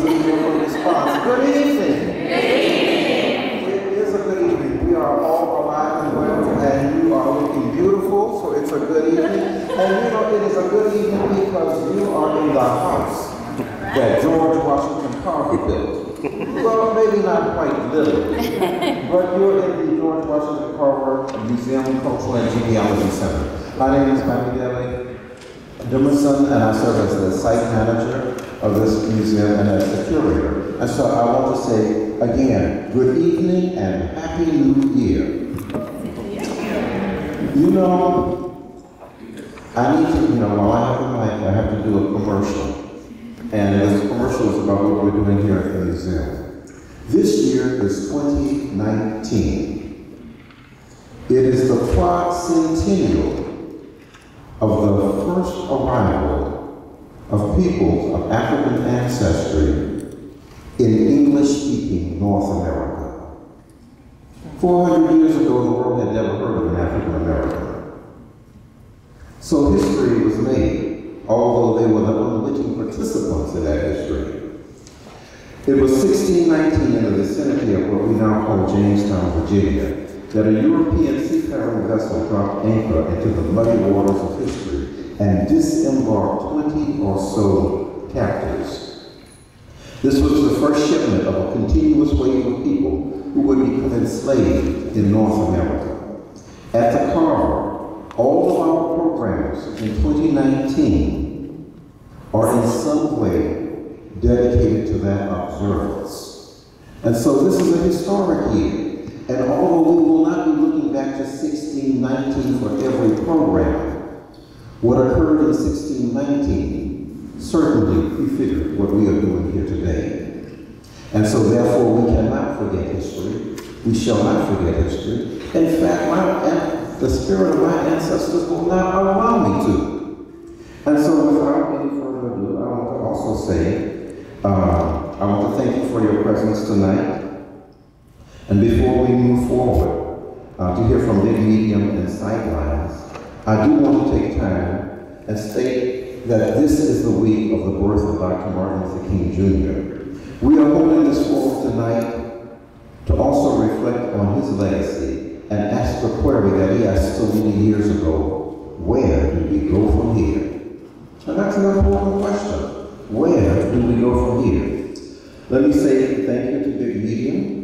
Good evening. It is a good evening. We are all alive and well, and you are looking beautiful, so it's a good evening. And you know, it is a good evening because you are in the house that George Washington Carver built. Well, maybe not quite literally, but you're in the George Washington Carver Museum, Cultural and Genealogy Center. My name is Bamidele Demerson, and I serve as the site manager of this museum and as the curator. And so I want to say again, good evening and happy new year. You know, I need to, you know, while I have the mic, I have to do a commercial. And this commercial is about what we're doing here at the museum. This year is 2019. It is the quadcentennial of the first arrival of peoples of African ancestry in English-speaking North America. 400 years ago, the world had never heard of an African American. So history was made although they were the unwitting participants in that history. It was 1619 in the vicinity of what we now call Jamestown, Virginia, that a European seafaring vessel dropped anchor into the muddy waters of history and disembarked 20 or so captives. This was the first shipment of a continuous wave of people who would become enslaved in North America. At the Carver, all of our programs in 2019 are in some way dedicated to that observance. And so this is a historic year. And although we will not be looking back to 1619 for every program, what occurred in 1619 certainly prefigured what we are doing here today. And so therefore we cannot forget history. We shall not forget history. In fact, my the spirit of my ancestors will not allow me to. And so without any further ado, I want to also say, uh, I want to thank you for your presence tonight. And before uh, to hear from Big Medium and Sightlines, I do want to take time and state that this is the week of the birth of Dr. Martin Luther King Jr. We are holding this forum tonight to also reflect on his legacy and ask the query that he asked so many years ago, where do we go from here? And that's an important question. Where do we go from here? Let me say thank you to Big Medium,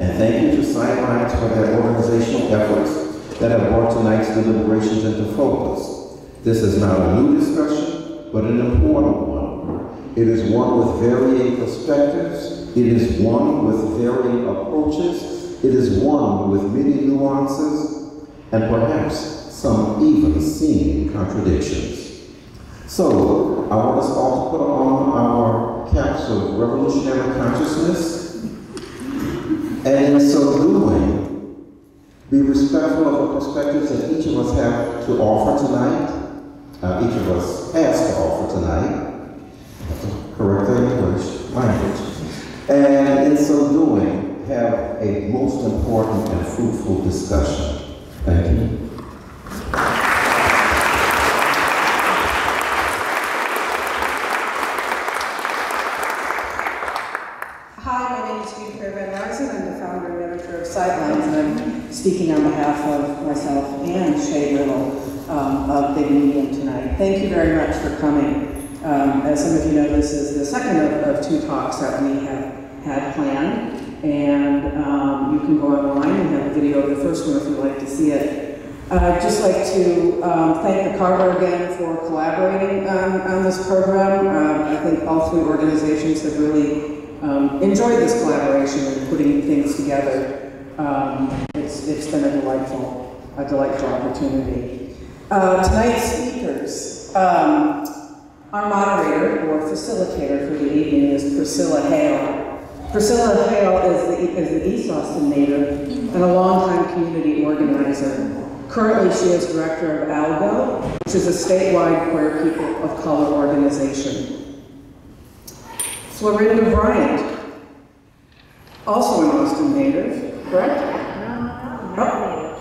and thank you to Sightlines for their organizational efforts that have brought tonight's deliberations into focus. This is not a new discussion, but an important one. It is one with varying perspectives. It is one with varying approaches it is one with many nuances and perhaps some even seeming contradictions. So, I want us all to put on our caps of revolutionary consciousness, and in so doing, be respectful of the perspectives that each of us have to offer tonight, uh, each of us has to offer tonight, correct English language, and in so doing, have a most important and fruitful discussion. Thank you. Hi, my name is Judith Van Ryzin. I'm the founder and editor of Sightlines, and I'm speaking on behalf of myself and Shea Little um, of Big Medium tonight. Thank you very much for coming. Um, as some of you know, this is the second of, of two talks that we have had planned and um, you can go online and have a video of the first one if you'd like to see it. I'd just like to um, thank the Carver again for collaborating on, on this program. Uh, I think all three organizations have really um, enjoyed this collaboration and putting things together. Um, it's, it's been a delightful, a delightful opportunity. Uh, tonight's speakers, um, our moderator or facilitator for the evening is Priscilla Hale. Priscilla Hale is the, is East Austin native and a longtime community organizer. Currently, she is director of Allgo, which is a statewide queer people of color organization. Florinda Bryant, also an Austin native, correct? No, no, Oh.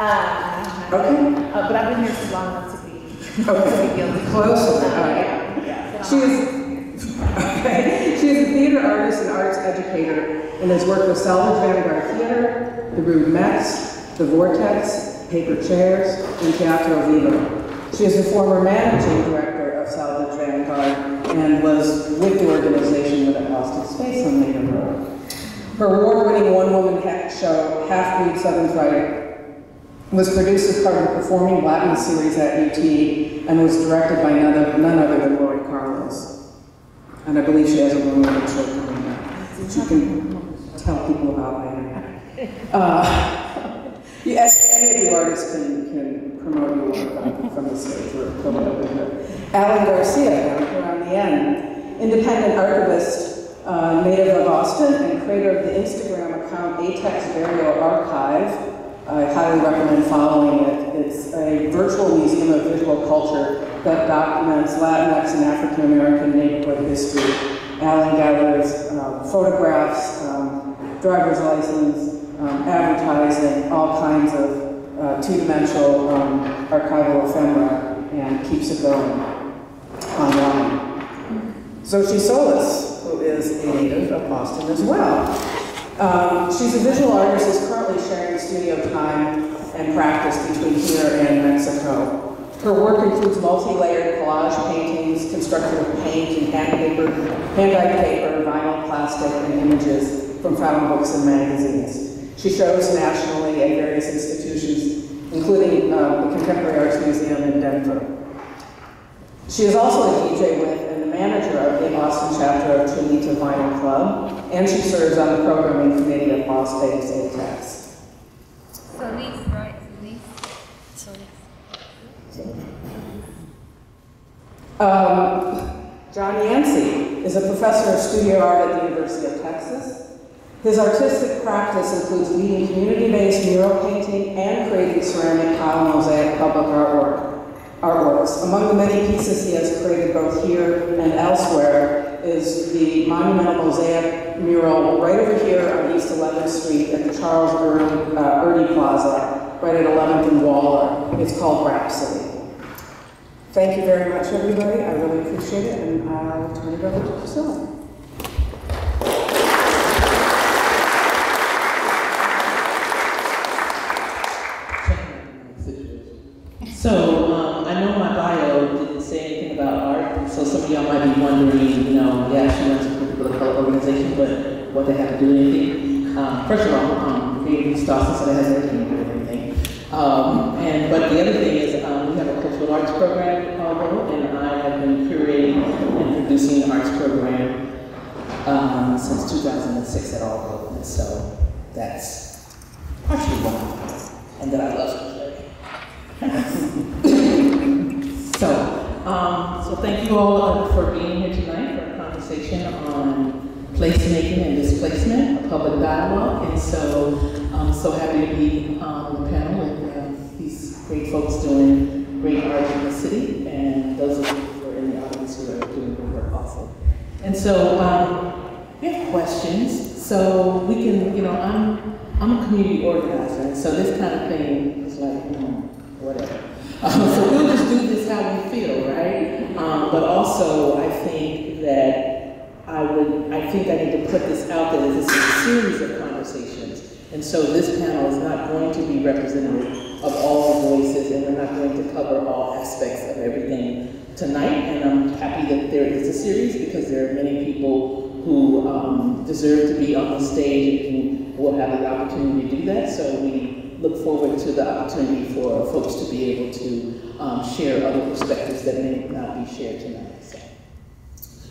Uh, Okay. uh, but I've been here too long not to be, Okay. to be guilty. Close, all Uh, right. yeah, yeah, so She is, okay, She is a theater artist and arts educator and has worked with Salvage Vanguard Theater, the Rude Mechs, the Vortex, Paper Chairs, and Teatro Vivo. She is the former managing director of Salvage Vanguard and was with the organization when it lost its space on Manor Road. Her award-winning one-woman ha- show, Half-Breed Southern Fried, was produced as part of the Performing Latin series at UT and was directed by none other, none other than Laurie Carlos. And I believe she has a one-woman show coming up. She can tell people about later. Uh, yeah, any of you artists can, can promote your work from the stage or come up with it. Alan Garcia, down here on the end, independent archivist, uh, native of Austin and creator of the Instagram account ATX Barrio Archive. I highly recommend following it. It's a virtual museum of visual culture that documents Latinx and African American neighborhood history. Alan gathers um, photographs, um, driver's license, um, advertising, all kinds of uh, two-dimensional um, archival ephemera, and keeps it going online. Xochi Solis, who is a native of Boston as well. Um, she's a visual artist, who's currently sharing studio time and practice between here and Mexico. Her work includes multi-layered collage paintings constructed of paint and hand paper, hand-dyed paper, vinyl, plastic, and images from found books and magazines. She shows nationally at various institutions, including uh, the Contemporary Arts Museum in Denver. She is also a DJ with manager of the Austin chapter of Chulita Vinyl Club, and she serves on the programming committee of Boss Babes ATX. Solis, right? Solis. Um, John Yancey is a professor of studio art at the University of Texas. His artistic practice includes leading community-based mural painting and creating ceramic tile mosaic public artwork, artworks. Among the many pieces he has created both here and elsewhere is the monumental mosaic mural right over here on East 11th Street at the Charles Urdy, uh, Plaza, right at 11th and Waller. It's called Rhapsody. Thank you very much, everybody. I really appreciate it, and I'll turn it over to Priscilla. So, um, I know my bio didn't say anything about art, so some of y'all might be wondering, you know, yeah, she runs a people color organization, but what they have to do anything. Um, first of all, um, being East Austin, so that has anything to do with anything. Um, and, but the other thing is, um, we have a cultural arts program, uh, and I have been curating and producing the arts program, um, since two thousand and six at Allbrook, and so that's partially why, and that I love it. So, um, so thank you all uh, for being here tonight for a conversation on placemaking and displacement, a public dialogue. And so, I'm so happy to be on the panel with uh, these great folks doing great art in the city, and those of you who are in the audience who are doing good work also. And so, um, we have questions, so we can, you know, I'm, I'm a community organizer, so this kind of thing is like, you know, whatever. Um, so we'll just do this how we feel, right? Um, but also, I think that I would, I think I need to put this out there. This is a series of conversations, and so this panel is not going to be representative of all voices, and we're not going to cover all aspects of everything tonight. And I'm happy that there is a series because there are many people who um, deserve to be on the stage and who will have the opportunity to do that. So we look forward to the opportunity for folks to be able to um, share other perspectives that may not be shared tonight. So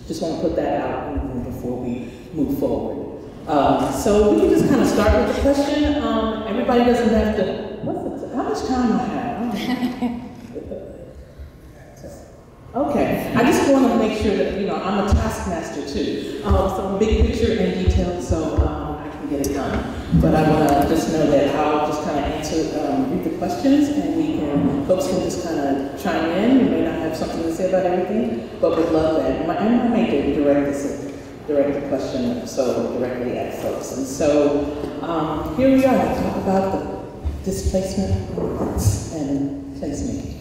just want to put that out before we move forward. Um, so we can just kind of start with the question. Um, everybody doesn't have to. What's the, how much time do I have? Okay, I just want to make sure that, you know, I'm a taskmaster too. Um, so big picture and detailed, so um, get it done. But I want to just know that I'll just kind of answer, um, read the questions, and we can, folks can just kind of chime in. You may not have something to say about everything, but would love that. And I and I may direct this, direct the question so directly at folks. And so um, here we are to talk about the displacement arts and placemaking.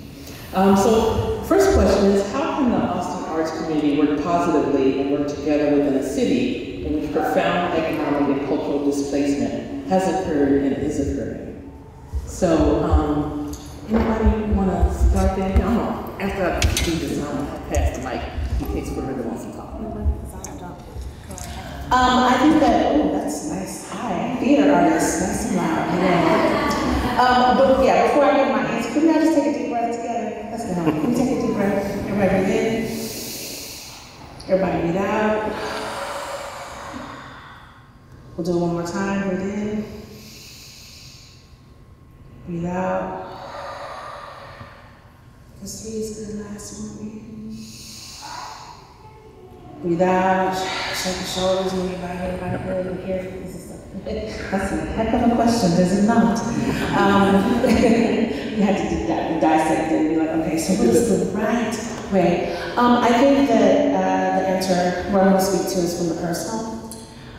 Um, so first question is, how can the Austin arts community work positively and work together within a city in which profound economic and cultural displacement has occurred and is occurring. So, um, anybody want to start that? I'm gonna, after I do this, I'm gonna pass the mic in case Miranda wants to talk. Um, I think that, oh, that's nice. Hi, theater artist, nice and loud. Yeah. Um, but yeah, before I give my answer, could we all just take a deep breath together? Let's go. Can we take a deep breath? Everybody breathe in. Everybody breathe out. We'll do it one more time. Breathe in. Breathe out. Because three is good. Last one. Breathe in. Breathe out, shake your shoulders, move your body, body good, and here. This is that's a heck of a question, is it not? Um, you have to di- di- dissect it and be like, okay, so what is the right way? Um, I think that uh, the answer what I'm going to speak to is from the personal.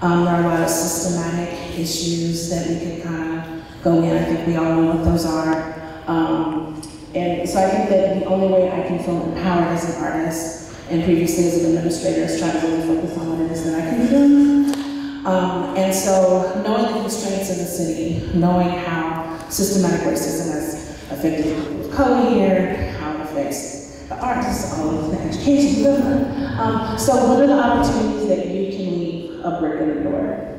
Um, there are a lot of systematic issues that we could kind of go in. I think we all know what those are. Um, and so I think that the only way I can feel empowered as an artist and previously as an administrator is trying to really focus on what it is that I can do. Um, and so knowing the constraints of the city, knowing how systematic racism has affected people of color here, how it affects the artists, all of the education. Um, so what are the opportunities that you can a brick in the door?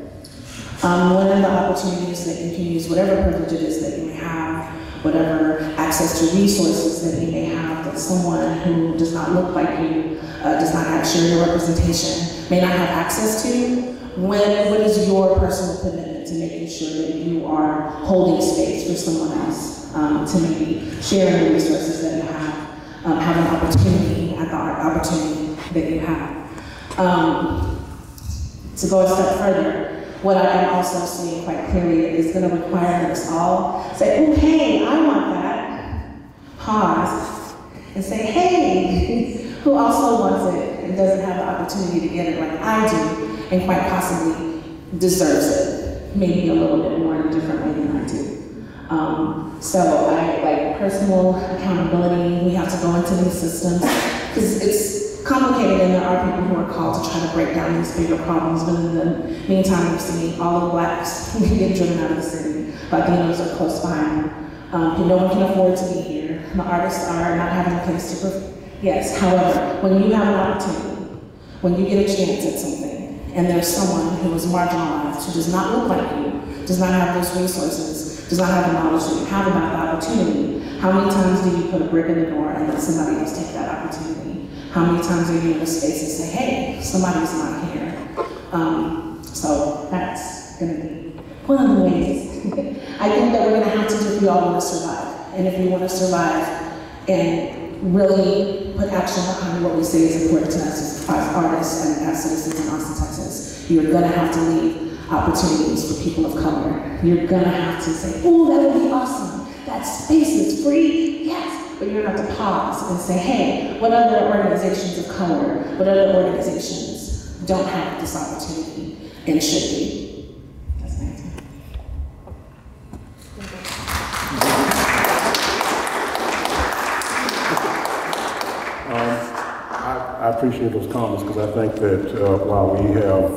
Um, what the opportunities that you can use, whatever privilege it is that you may have, whatever access to resources that you may have that someone who does not look like you, uh, does not have share your representation, may not have access to? When, what is your personal commitment to making sure that you are holding space for someone else um, to maybe share the resources that you have, um, have an opportunity at the opportunity that you have? Um, to go a step further, what I am also seeing quite clearly is going to require us all say, oh, hey, I want that. Pause and say, hey, who also wants it and doesn't have the opportunity to get it like I do and quite possibly deserves it, maybe a little bit more in a different way than I do. Um, so I like personal accountability. We have to go into these systems because it's complicated and there are people who are called to try to break down these bigger problems. But in the meantime, we've seen all the blacks get driven out of the city. Latinos are close behind them. Um, no one can afford to be here. The artists are not having a place to perform. Yes, however, when you have an opportunity, when you get a chance at something, and there's someone who is marginalized, who does not look like you, does not have those resources, does not have the knowledge that you have about the opportunity, how many times do you put a brick in the door and let somebody else take that opportunity? How many times are you in a space and say, hey, somebody's not here? Um, so that's going to be one of the ways. I think that we're going to have to do if we all want to survive. And if we want to survive and really put action behind what we say is important to us as artists and as citizens in Austin, Texas, you're going to have to leave opportunities for people of color. You're going to have to say, oh, that would be awesome. That space is free. Yes. But you're going to have to pause and say, hey, what other organizations of color, what other organizations don't have this opportunity and should be? I appreciate those comments because I think that uh, while we have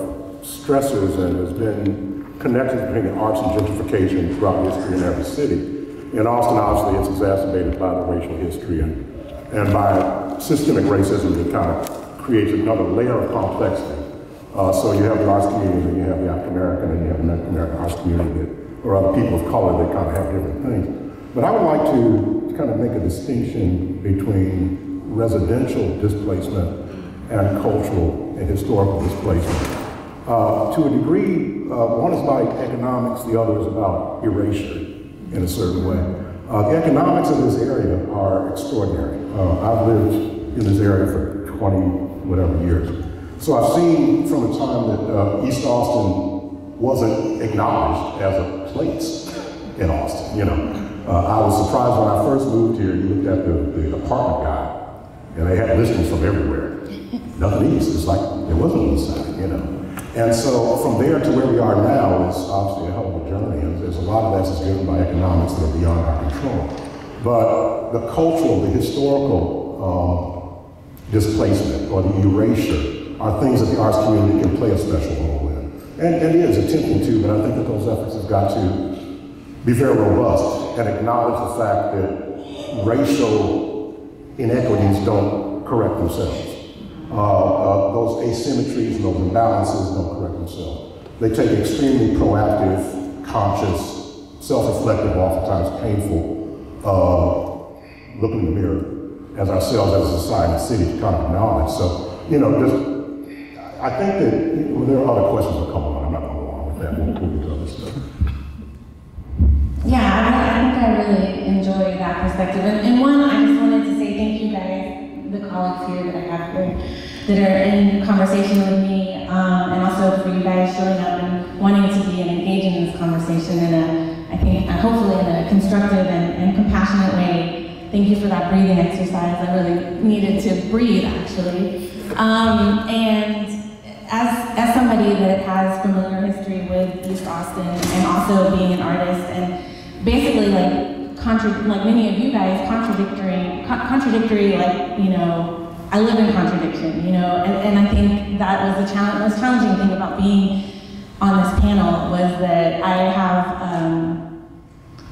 stressors and there's been connections between the arts and gentrification throughout history in every city, in Austin, obviously, it's exacerbated by the racial history and, and by systemic racism that kind of creates another layer of complexity. Uh, so you have the arts community and you have the African American and you have the Mexican American arts community that, or other people of color that kind of have different things. But I would like to kind of make a distinction between residential displacement and cultural and historical displacement. Uh, to a degree, uh, one is about economics, the other is about erasure in a certain way. Uh, the economics of this area are extraordinary. Uh, I've lived in this area for 20 whatever years. So I've seen from the time that uh, East Austin wasn't acknowledged as a place in Austin, you know. Uh, I was surprised when I first moved here, you looked at the, the apartment guide, and they had listings from everywhere. Nothing east, it's like there wasn't east side, you know. And so from there to where we are now is obviously a hell of a journey, and there's a lot of that is driven by economics that are beyond our control. But the cultural, the historical um, displacement or the erasure are things that the arts community can play a special role in. And, and it is attempting to, but I think that those efforts have got to be very robust and acknowledge the fact that racial inequities don't correct themselves. Uh, uh, those asymmetries those imbalances don't correct themselves. They take extremely proactive, conscious, self-reflective, oftentimes painful, uh, look in the mirror as ourselves as a society city to kind of acknowledge. So, you know, just, I think that there are other questions that come on. I'm not going to go on with that. We'll move to other stuff. Yeah, I, I think I really enjoy that perspective. And, and one, I just wanted to say thank you guys, the colleagues here that I have here, that are in conversation with me, um, and also for you guys showing up and wanting to be and engaging in this conversation in a, I think, uh, hopefully in a constructive and, and compassionate way. Thank you for that breathing exercise. I really needed to breathe, actually. Um, and as, as somebody that has familiar history with East Austin and also being an artist and basically like contra- like many of you guys contradictory co- contradictory like you know I live in contradiction you know and, and I think that was the challenge most challenging thing about being on this panel was that I have um,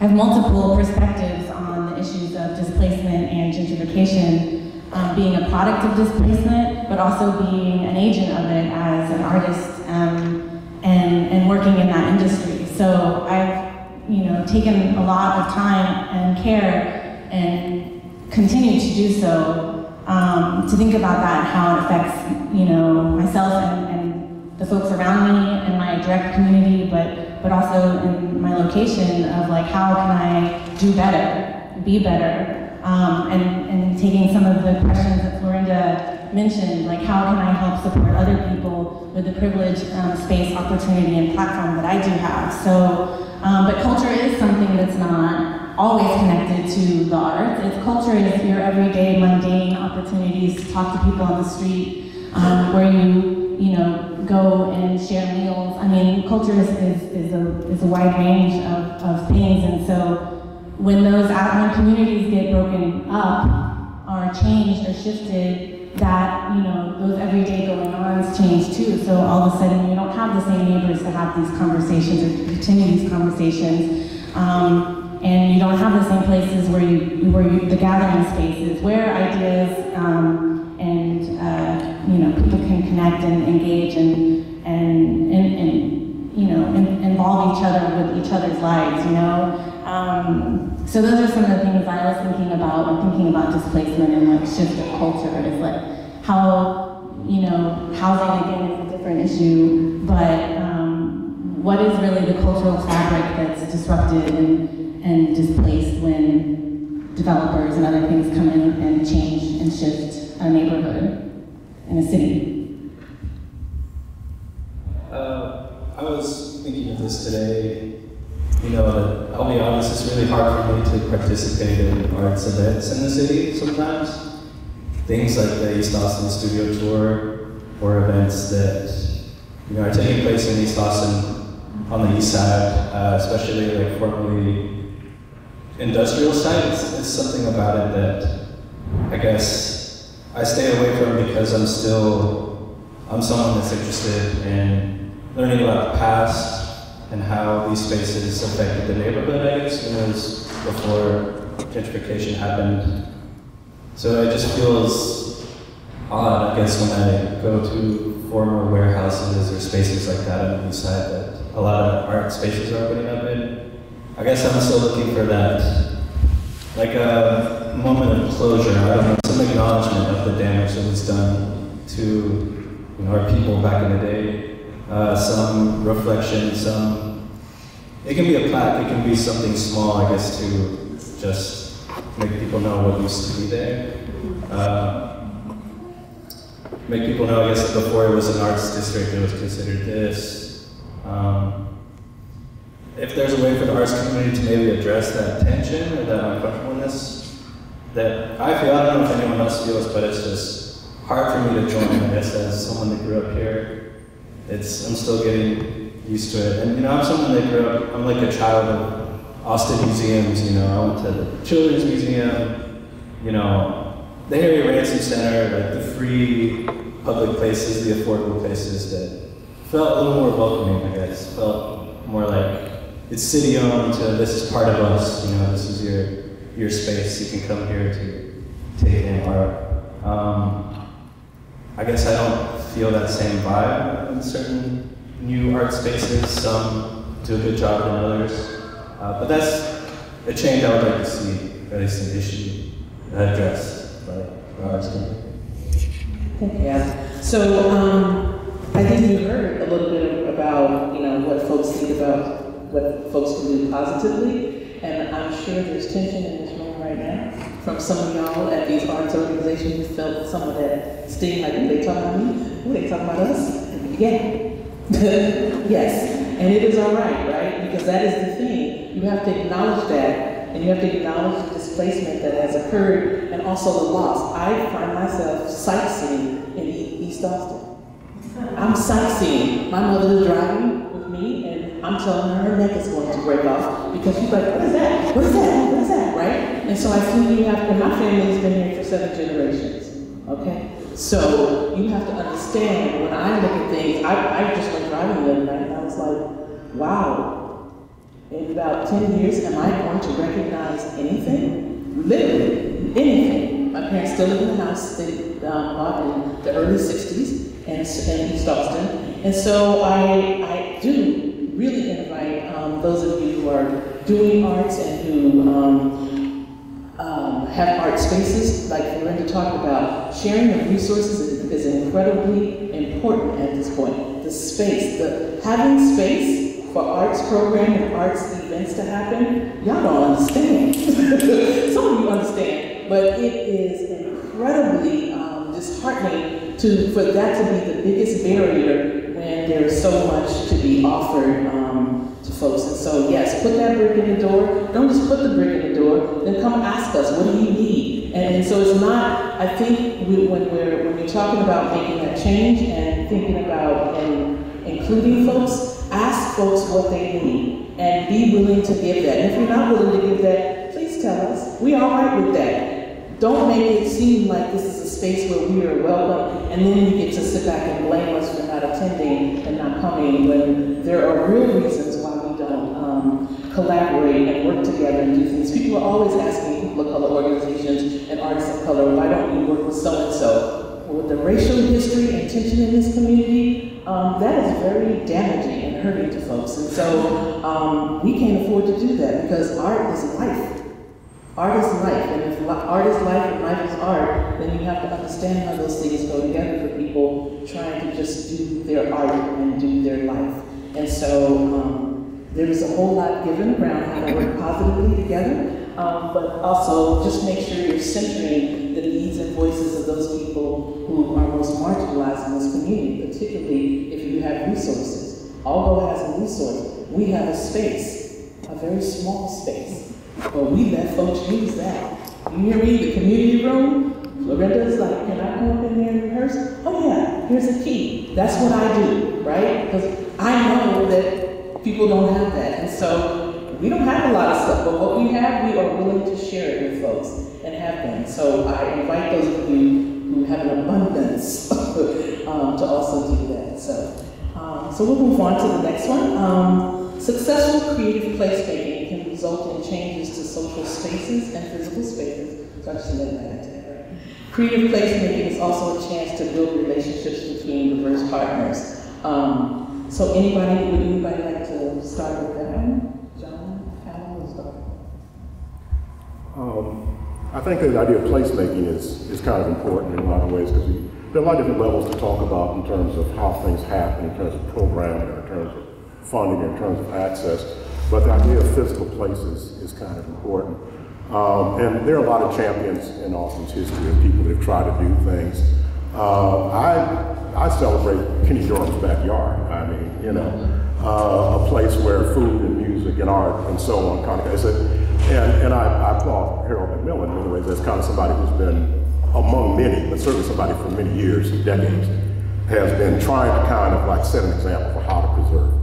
I have multiple perspectives on the issues of displacement and gentrification um, being a product of displacement, but also being an agent of it as an artist um, and, and working in that industry. So I've you know taken a lot of time and care and continue to do so um, to think about that, and how it affects you know myself and, and the folks around me and my direct community, but but also in my location of like how can I do better, be better, um, and, and taking some of the questions that Florinda mentioned, like how can I help support other people with the privilege, um, space, opportunity, and platform that I do have. So, um, but culture is something that's not always connected to the arts. It's culture is your everyday mundane opportunities to talk to people on the street, um, where you you know go and share meals. I mean, culture is, is, is a is a wide range of, of things, and so when those when communities get broken up or changed or shifted, that you know those everyday going ons change too. So all of a sudden you don't have the same neighbors to have these conversations or continue these conversations. Um, and you don't have the same places where you where you, the gathering spaces where ideas um, and uh, you know people can connect and engage and and and, and you know in, involve each other with each other's lives. You know. Um, so those are some of the things I was thinking about when thinking about displacement and like shift of culture is like how, you know, housing again is a different issue, but um, what is really the cultural fabric that's disrupted and, and displaced when developers and other things come in and change and shift a neighborhood in a city? Uh, I was thinking of this today you know, I'll be honest, it's really hard for me to participate in arts events in the city sometimes. Things like the East Austin Studio Tour or events that, you know, are taking place in East Austin on the east side, uh, especially like formerly industrial sites. It's something about it that I guess I stay away from because I'm still, I'm someone that's interested in learning about the past, and how these spaces affected the neighborhood, I guess, it was before gentrification happened. So it just feels odd, I guess, when I go to former warehouses or spaces like that on the east side that a lot of art spaces are opening up in. I guess I'm still looking for that, like a moment of closure, I don't know, some acknowledgement of the damage that was done to you know, our people back in the day uh, some reflection, some. It can be a plaque. It can be something small, I guess, to just make people know what used to be there. Uh, make people know, I guess, before it was an arts district, it was considered this. Um, if there's a way for the arts community to maybe address that tension or that uncomfortableness, that I feel, I don't know if anyone else feels, but it's just hard for me to join, I guess, as someone that grew up here it's I'm still getting used to it. And you know, I'm someone that grew up. I'm like a child of Austin museums. You know, I went to the Children's Museum. You know, the Harry Ransom Center, like the free public places, the affordable places that felt a little more welcoming, I guess. Felt more like it's city owned, so this is part of us, you know, this is your your space, you can come here to take in art. Um, I guess I don't feel that same vibe in certain new art spaces. Some do a good job than others. Uh, but that's a change I would like to see, at least an issue addressed by community. Yeah, so, um, I think you heard a little bit about, you know, what folks think about what folks can do positively, and I'm sure there's tension in this room right now from some of y'all at these arts organizations who felt some of that sting, like, "Are they talking about me? Who they talking about us? Yeah. yes, and it is all right, right? Because that is the thing. You have to acknowledge that, and you have to acknowledge the displacement that has occurred, and also the loss. I find myself sightseeing in East Austin. I'm sightseeing. My mother is driving with me, and I'm telling her her neck is going to break off because she's like, "What is that? What is that? What is that?" Right? And so I feel you have. And my family's been here for seven generations. Okay, so you have to understand when I look at things. I, I just went driving the other night, and I was like, "Wow." In about 10 years, am I going to recognize anything? Literally, anything. My parents still live in the house they um, bought in the early 60s and in East Austin. And so I, I do really invite um, those of you who are doing arts and who um, um, have art spaces, like Florinda talked about, sharing of resources is, is incredibly important at this point. The space, the having space for arts program and arts events to happen, y'all don't understand. Some of you understand, but it is incredibly um, disheartening to for that to be the biggest barrier when there's so much to be offered um, to folks. And so, yes, put that brick in the door. Don't just put the brick in the door. Then come ask us, what do you need? And, and so it's not. I think we, when we're when we're talking about making that change and thinking about and including folks ask folks what they need and be willing to give that. And if you're not willing to give that, please tell us. We are all right with that. Don't make it seem like this is a space where we are welcome and then you get to sit back and blame us for not attending and not coming when there are real reasons why we don't um, collaborate and work together and do things. People are always asking people of color organizations and artists of color, why don't you work with so-and-so? With the racial history and tension in this community, um, that is very damaging and hurting to folks. And so um, we can't afford to do that because art is life. Art is life, and if art is life and life is art, then you have to understand how those things go together for people trying to just do their art and do their life. And so um, there is a whole lot given around how to work positively together, um, but also just make sure you're centering the needs and voices of those people who are most marginalized in this community, particularly if you have resources. Allgo has a resource. We have a space, a very small space. But we let folks use that. You hear me? The community room, Loretta's like, can I come up in there and rehearse? Oh yeah, here's a key. That's what I do, right? Because I know that people don't have that. And so we don't have a lot of stuff, but what we have, we are willing to share it with folks and have them. So I invite those of you who have an abundance um, to also do that. So, um, so we'll move on to the next one. Um, successful creative placemaking result in changes to social spaces and physical spaces. Just let that? Creative placemaking is also a chance to build relationships between diverse partners. Um, so anybody, would anybody like to start with that one? John, Alan, will start. Um, I think the idea of placemaking is, is kind of important in a lot of ways because there are a lot of different levels to talk about in terms of how things happen, in terms of programming, in terms of funding, in terms of access. But the idea of physical places is kind of important. Um, and there are a lot of champions in Austin's history of people that have tried to do things. Uh, I, I celebrate Kenny Dorham's backyard. I mean, you know, uh, a place where food and music and art and so on kind of it. And, and I, I applaud Harold McMillan in many ways as kind of somebody who's been among many, but certainly somebody for many years, decades, has been trying to kind of like set an example for how to preserve,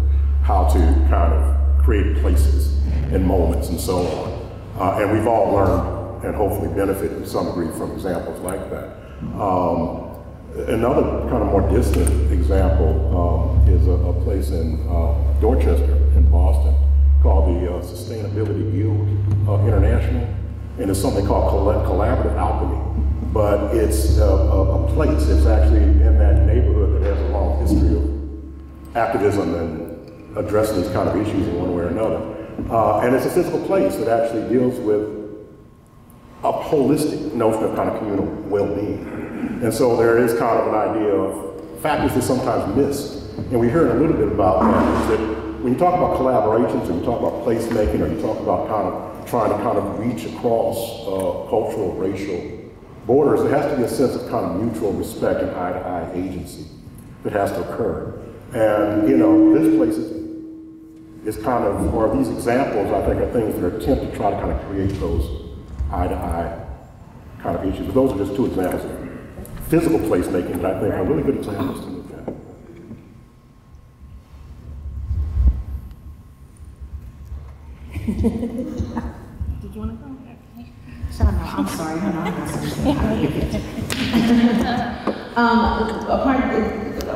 how to kind of create places and moments and so on. Uh, and we've all learned and hopefully benefited to some degree from examples like that. Um, another kind of more distant example um, is a, a, place in uh, Dorchester in Boston called the uh, Sustainability Guild uh, International, and it's something called Collaborative Alchemy. But it's a, a, a place, it's actually in that neighborhood that has a long history of activism and addressing these kind of issues in one way or another. Uh, and it's a physical place that actually deals with a holistic notion of kind of communal well-being. And so there is kind of an idea of factors that sometimes miss. And we heard a little bit about that, is that when you talk about collaborations and you talk about placemaking or you talk about kind of trying to kind of reach across uh, cultural, racial borders, there has to be a sense of kind of mutual respect and eye-to-eye -eye agency that has to occur. And, you know, this place is is kind of, or these examples, I think, are things that attempt to try to kind of create those eye-to-eye kind of issues. But those are just two examples of physical placemaking that I think are really good examples to look at. Did you want to go? Shut up, I'm sorry, no, no, I'm um, a part,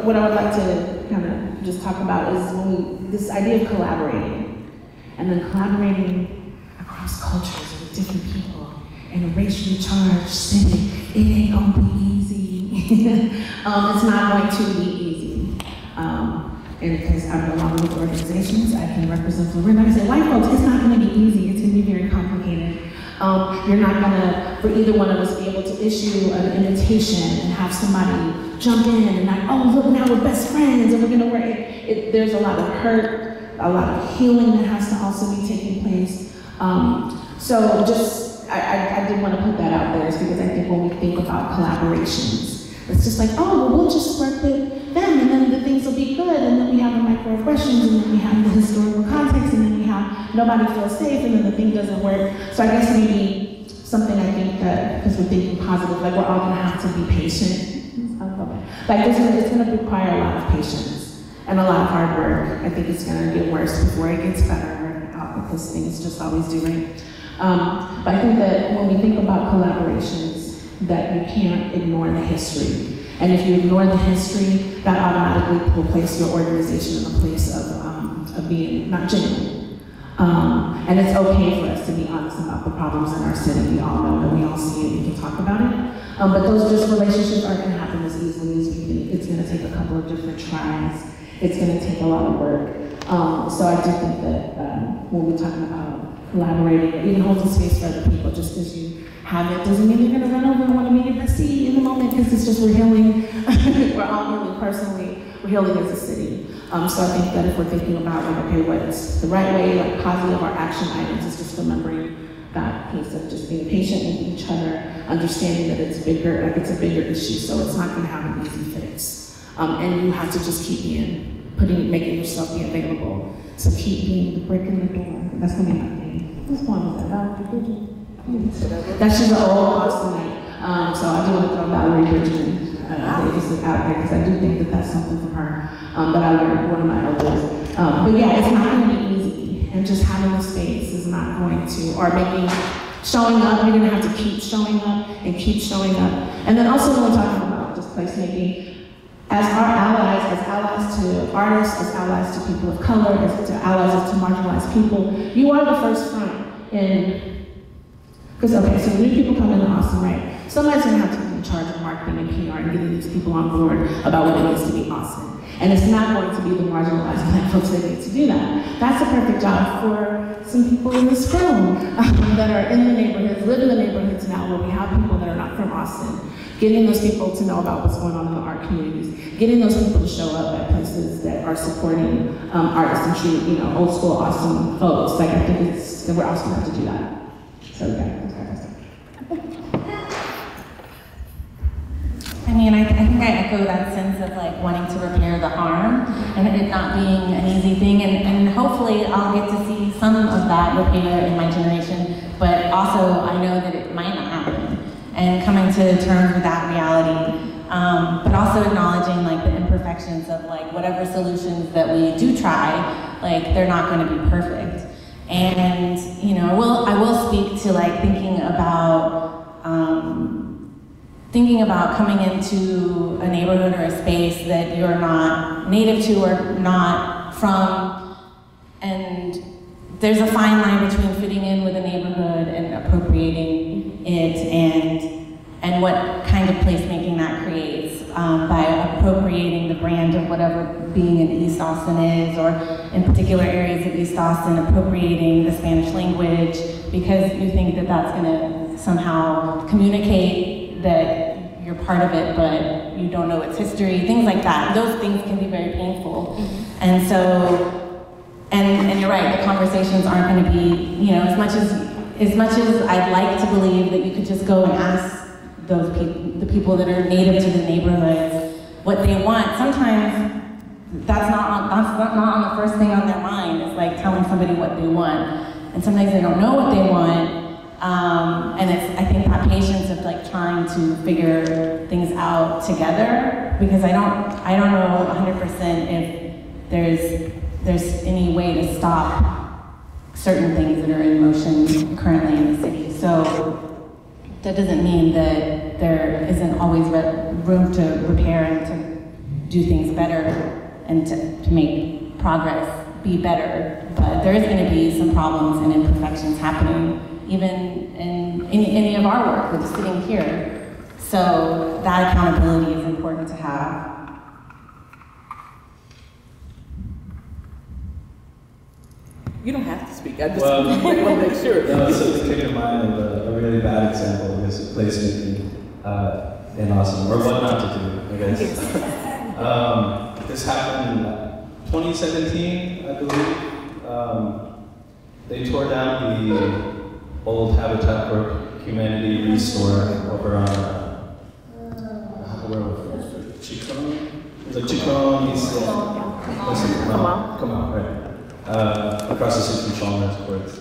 what I would like to kind of just talk about is when we, this idea of collaborating, and then collaborating across cultures with different people in a racially charged city. It ain't gonna be easy. um, it's not going to be easy. Um, and because I belong with organizations, I can represent Florida. I say, white folks, it's not gonna be easy. It's gonna be very complicated. Um, you're not gonna, for either one of us, be able to issue an invitation and have somebody jump in and like, oh, look, now we're best friends and we're gonna work. It, it, there's a lot of hurt, a lot of healing that has to also be taking place. Um, so just, I, I, I did want to put that out there because I think when we think about collaborations, it's just like, oh, well, we'll just work with them and then the things will be good and then we have the microaggressions and then we have the historical context and then nobody feels safe and then the thing doesn't work. So I guess maybe something I think that, because we're thinking positive, like we're all gonna have to be patient. Like this, it's gonna require a lot of patience and a lot of hard work. I think it's gonna get worse before it gets better because things just always do. Um, but I think that when we think about collaborations, that you can't ignore the history. And if you ignore the history, that automatically will place your organization in a place of, um, of being not genuine. Um, and it's okay for us to be honest about the problems in our city. We all know that we all see it, we can talk about it. Um, but those just relationships aren't gonna happen as easily as we think. It's gonna take a couple of different tries. It's gonna take a lot of work. Um, so I do think that um, when we're talking about collaborating or even holding space for other people, just as you have it doesn't mean you're to run over and want to meet the sea in the moment because it's just we're healing. we're all healing personally. We're healing as a city. Um, so I think that if we're thinking about like, okay, what's the right way, like positive or action items, is just remembering that piece of just being patient with each other, understanding that it's bigger, like it's a bigger issue, so it's not going to have an easy fix. Um, and you have to just keep being, putting, making yourself be available. So keep being the brick in the door. That's going to be my thing. What's one with that? That's just an old obstinate. Um, so I do want to throw Valerie Bridgman uh, just out there because I do think that that's something from her um, that I learned from one of my elders. Um, but yeah, it's not going to be easy, and just having the space is not going to, or making showing up. You're going to have to keep showing up and keep showing up, and then also when we're talking about just placemaking. As our allies, as allies to artists, as allies to people of color, as to allies to marginalized people, you are the first front in because, okay, so new people come into Austin, right? Somebody's gonna have to charge of marketing and PR and getting these people on board about what it means to be Austin. And it's not going to be the marginalized black folks that need to do that. That's a perfect job for some people in this room um, that are in the neighborhoods, live in the neighborhoods now where we have people that are not from Austin. Getting those people to know about what's going on in the art communities. Getting those people to show up at places that are supporting um, artists and treat, you know, old school Austin folks. Like I think it's, we're also going to have to do that. So yeah. I mean, I, I, think I echo that sense of like wanting to repair the harm and it not being an easy thing. And, and hopefully I'll get to see some of that repair in my generation, but also I know that it might not happen. And coming to terms with that reality, um, but also acknowledging like the imperfections of like whatever solutions that we do try, like they're not going to be perfect. And you know, I will I will speak to like thinking about thinking about coming into a neighborhood or a space that you're not native to or not from, and there's a fine line between fitting in with a neighborhood and appropriating it and and what kind of placemaking that creates um, by appropriating the brand of whatever being in East Austin is, or in particular areas of East Austin, appropriating the Spanish language because you think that that's going to somehow communicate that you're part of it, but you don't know its history, things like that. Those things can be very painful. Mm-hmm. And so, and, and you're right, the conversations aren't going to be, you know, as much as, as much as I'd like to believe that you could just go and ask those people, the people that are native to the neighborhoods, what they want. Sometimes that's not on, that's not, not on the first thing on their mind. It's like telling somebody what they want, and sometimes they don't know what they want. Um, and it's I think that patience of like trying to figure things out together because I don't I don't know 100% if there's there's any way to stop certain things that are in motion currently in the city. So that doesn't mean that there isn't always room to repair and to do things better and to, to make progress be better. But there is going to be some problems and imperfections happening, even in any, any of our work with sitting here. So that accountability is important to have. You don't have to speak, I just Well, want to make sure. No, so it's came to mind of a, a really bad example of this placemaking uh, in Austin, or what not to do, I guess. um, this happened in 2017, I believe. Um, they tore down the old Habitat for Humanity restore over on, uh, where was it? Chicon? It was like Chicon, East, listen, come on, come on, right uh, across the street from Chalmers Courts.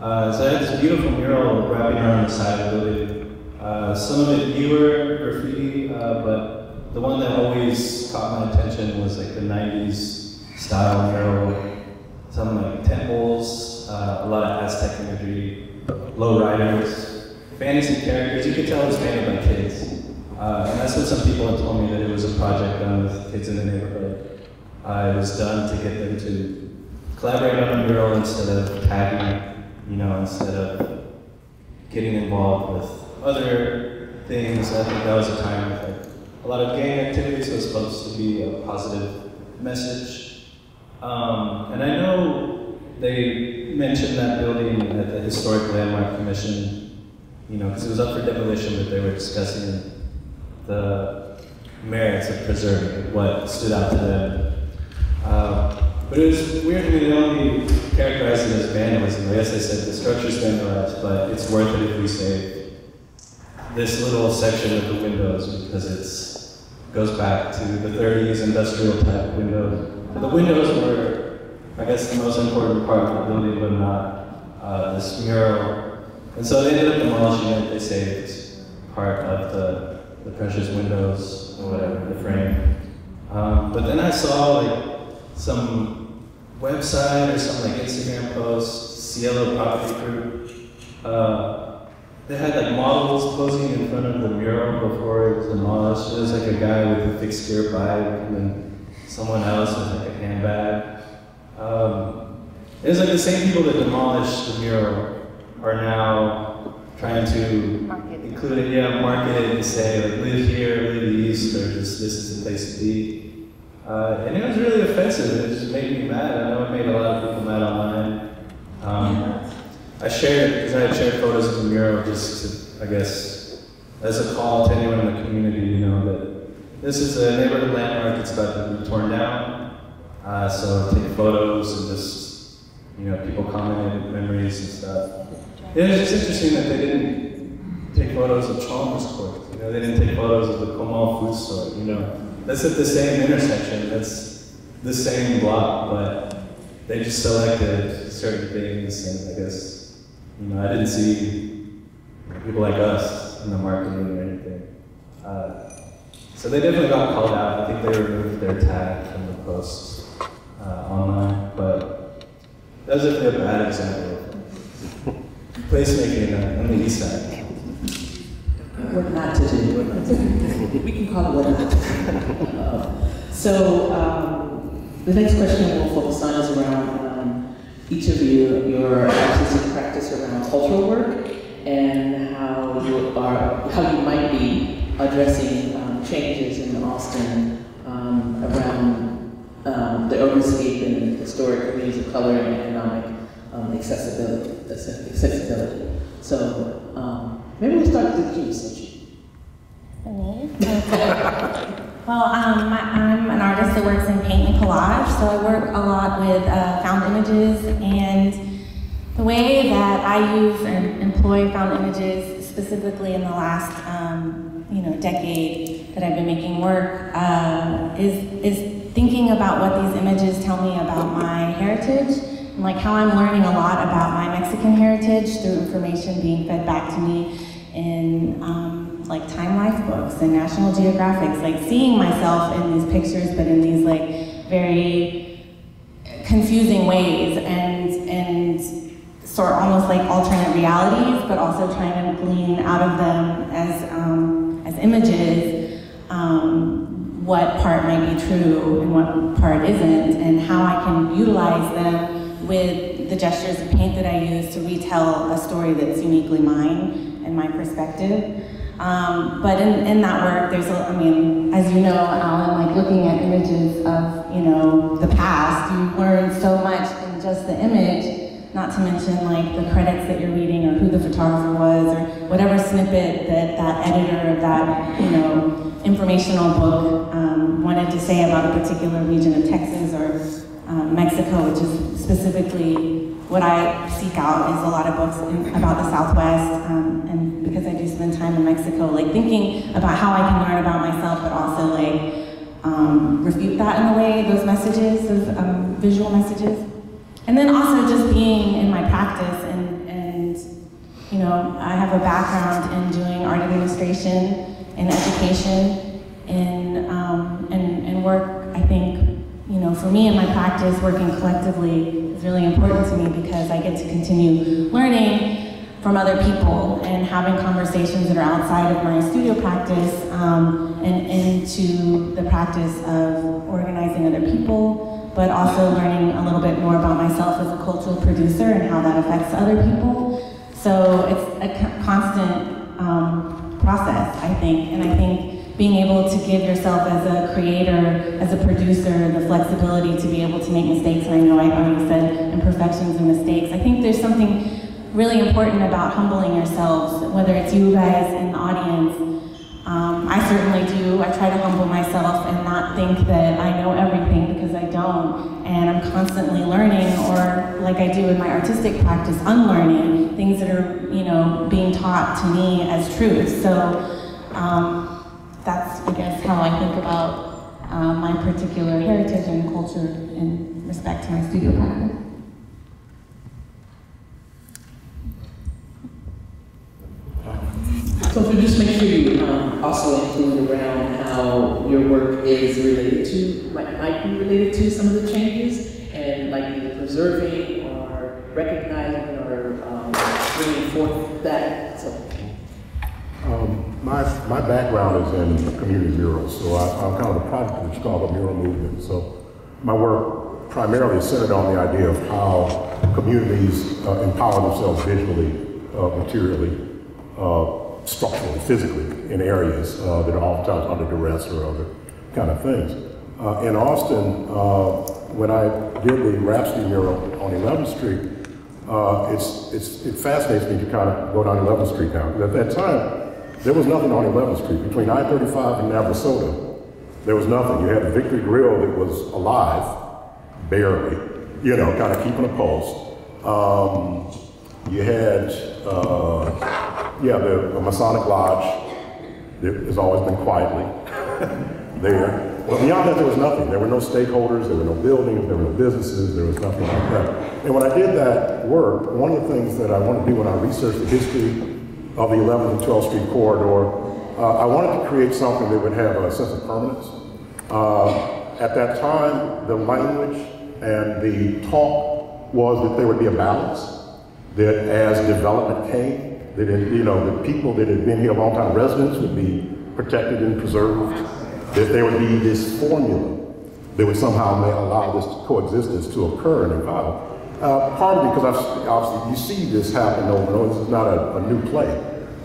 Uh, so I had this beautiful mural wrapping around the side of the building. Uh, some of it newer graffiti, uh, but the one that always caught my attention was like the 90s style mural. Some like temples, uh, a lot of Aztec imagery, low riders, fantasy characters. You could tell it was painted by kids. Uh, and that's what some people had told me that it was a project done with kids in the neighborhood. it was done to get them to collaborate on a mural instead of tagging, you know, instead of getting involved with other things. I think that was a time with like a lot of gang activities was supposed to be a positive message. Um, and I know they mentioned that building at the Historic Landmark Commission, you know, because it was up for demolition, but they were discussing the merits of preserving what stood out to them. Uh, but it was weird to me, they only characterized it as vandalism. Yes, they said the structure's vandalized, but it's worth it if we save this little section of the windows because it's goes back to the 30s industrial type windows. The windows were, I guess, the most important part of the building, but not uh, this mural. And so they ended up demolishing it. They saved part of the, the precious windows or whatever, the frame. Um, but then I saw like some website or some like Instagram post, Cielo Property Group. Uh, they had like models posing in front of the mural before it was demolished. It was like a guy with a fixed gear bike and then someone else with like a handbag. Um, it was like the same people that demolished the mural are now trying to Market. include it, yeah, market it and say like live here, live east, or just this is the place to be. Uh, and it was really offensive. It just made me mad. I know it made a lot of people mad online. Um, I shared because I had shared photos of the mural just to, I guess, as a call to anyone in the community, you know, that this is a neighborhood landmark. It's about to be torn down. Uh, so take photos and just, you know, people commented memories and stuff. It was just interesting that they didn't take photos of Chalmers Court. You know, they didn't take photos of the Comal food store. You know, that's at the same intersection. That's the same block, but they just selected certain things, and I guess you know I didn't see people like us in the marketing or anything. Uh, so they definitely got called out. I think they removed their tag from the posts uh, online, but that was definitely a bad example of placemaking on the east side. what not to do. What not to do. we can call it what not to do. Uh, so um, the next question we'll focus on is around um, each of you, your artistic practice around cultural work and how you are, how you might be addressing um, changes in Austin um, around um, the urbanscape and historic communities of color and economic um, accessibility. accessibility. So um, maybe we'll start with you, Xochi. Me? Well, um, my, I'm an artist that works in paint and collage, so I work a lot with uh, found images and the way that I use and employ found images, specifically in the last um, you know decade that I've been making work, uh, is is thinking about what these images tell me about my heritage and like how I'm learning a lot about my Mexican heritage through information being fed back to me in um, like Time Life books and National Geographics, like seeing myself in these pictures, but in these like very confusing ways and and sort almost like alternate realities, but also trying to glean out of them as um, as images um, what part might be true and what part isn't, and how I can utilize them with the gestures of paint that I use to retell a story that's uniquely mine and my perspective. Um, but in, in that work, there's, a, I mean, as you know, Alan, like looking at images of, you know, the past, you learn so much in just the image not to mention like the credits that you're reading or who the photographer was or whatever snippet that that editor of that you know informational book um, wanted to say about a particular region of Texas or um, Mexico, which is specifically what I seek out is a lot of books in, about the Southwest, um, and because I do spend time in Mexico, like thinking about how I can learn about myself, but also like um, refute that in a way, those messages, those um, visual messages. And then also just being in my practice and, and you know, I have a background in doing art administration and education and, um, and, and work, I think, you know, for me in my practice, working collectively is really important to me because I get to continue learning from other people and having conversations that are outside of my studio practice um, and into the practice of organizing other people, but also learning a little bit more about myself as a cultural producer and how that affects other people. So it's a constant um, process, I think, and I think being able to give yourself as a creator, as a producer, the flexibility to be able to make mistakes, and I know I already said imperfections and mistakes, I think there's something really important about humbling yourselves, whether it's you guys in the audience um, I certainly do. I try to humble myself and not think that I know everything because I don't. And I'm constantly learning, or like I do in my artistic practice, unlearning things that are, you know, being taught to me as truth. So um, that's, I guess, how I think about uh, my particular heritage and culture in respect to my studio practice. So if you just make sure you um, also include around how your work is related to, might, might be related to some of the changes, and like either preserving or recognizing or um, bringing forth that. So. Um, my, my background is in community murals, so I, am kind of the product of the mural movement. So my work primarily centered on the idea of how communities uh, empower themselves visually, uh, materially, uh, structurally, physically, in areas uh, that are oftentimes under duress or other kind of things. Uh, in Austin, uh, when I did the Rhapsody mural on 11th Street, uh, it's, it's, it fascinates me to kind of go down 11th Street now. At that time, there was nothing on 11th Street. Between I-35 and Navasota, there was nothing. You had the Victory Grill that was alive, barely, you know, kind of keeping a pulse. Um, you had uh, yeah, the, the Masonic Lodge has always been quietly there. But beyond that, there was nothing. There were no stakeholders, there were no buildings, there were no businesses, there was nothing like that. And when I did that work, one of the things that I wanted to do when I researched the history of the 11th and 12th Street corridor, uh, I wanted to create something that would have a sense of permanence. Uh, at that time, the language and the talk was that there would be a balance, that as development came, They didn't, you know, the people that had been here a long time, residents would be protected and preserved. That there would be this formula that would somehow allow this coexistence to occur in Nevada. Uh, partly because I've, obviously you see this happen over and over. This is not a, a new play.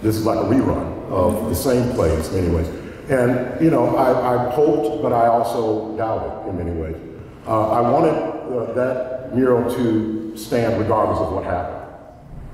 This is like a rerun of the same play in many ways. And, you know, I, I hoped, but I also doubted in many ways. Uh, I wanted uh, that mural to stand regardless of what happened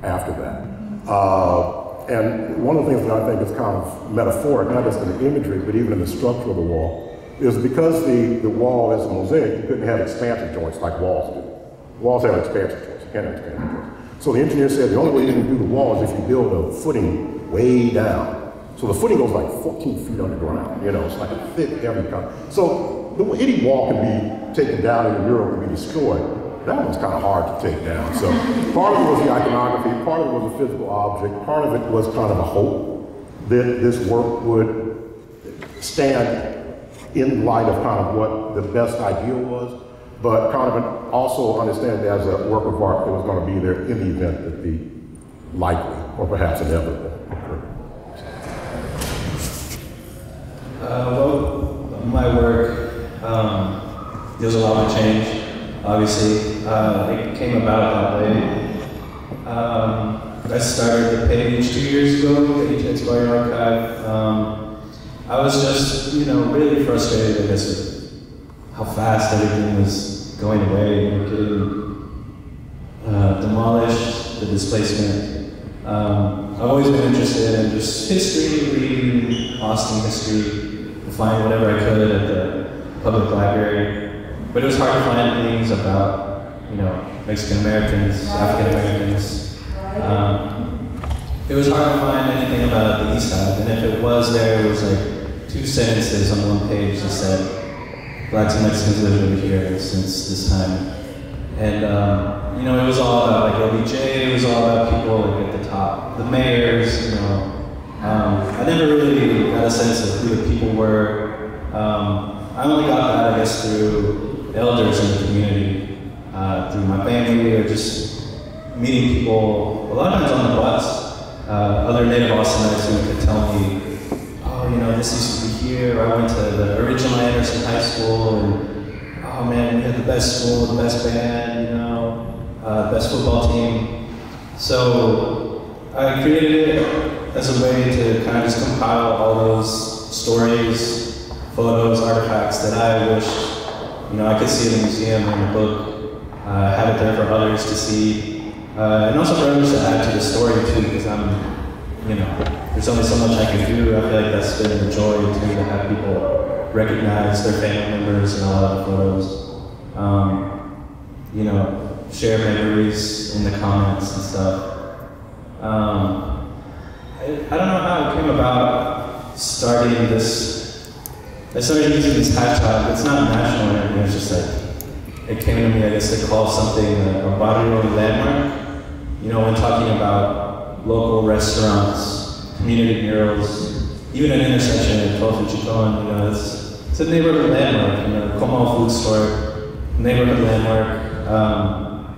after that. Uh, and one of the things that I think is kind of metaphoric, not just in the imagery, but even in the structure of the wall, is because the, the wall is a mosaic, you couldn't have expansion joints like walls do. Walls have expansion joints, you can't have expansion joints. So the engineer said the only way you can do the wall is if you build a footing way down. So the footing goes like 14 feet underground, you know, it's like a thick, heavy kind. So the, any wall can be taken down and the mural can be destroyed. That one's kind of hard to take down. So part of it was the iconography, part of it was a physical object, part of it was kind of a hope that this work would stand in light of kind of what the best ideal was, but kind of also understand it as a work of art that was going to be there in the event that the likely or perhaps inevitable occurred. Uh, well, my work, um, there's a lot of change, obviously. Uh, it came about that way. Um, I started the page two years ago, the ATX Barrio Archive. Um, I was just, you know, really frustrated, I guess, how fast everything was going away, know, getting uh, demolished, the displacement. Um, I've always been interested in just history, reading Austin history, find whatever I could at the public library. But it was hard to find things about, you know, Mexican Americans, African Americans. Um, it was hard to find anything about the East Side, and if it was there, it was like two sentences on one page that said, Blacks and Mexicans live over here since this time. And, um, you know, it was all about like LBJ, it was all about people like at the top, the mayors, you know. Um, I never really got a sense of who the people were. Um, I only got that, I guess, through elders in the community, uh, through my family, or just meeting people, a lot of times on the bus, uh, other native Austinites who could tell me, oh, you know, this used to be here, I went to the original Anderson High School, and oh man, we had the best school, the best band, you know, uh, best football team. So I created it as a way to kind of just compile all those stories, photos, artifacts that I wish, you know, I could see in the museum or in a book, uh, have it there for others to see, uh, and also for others to add to the story too, because I'm, you know, there's only so much I can do. I feel like that's been a joy too to have people recognize their family members and all the photos. Um, you know, share memories in the comments and stuff. Um, I, I don't know how it came about starting this. I started using this hashtag. It's not national or anything. It's just like it came to me. I guess to call something a, a barrio landmark. You know, when talking about local restaurants, community murals, even an intersection in 12th and Chicon, you know, it's, it's a neighborhood landmark. You know, Como food store, neighborhood landmark. Um,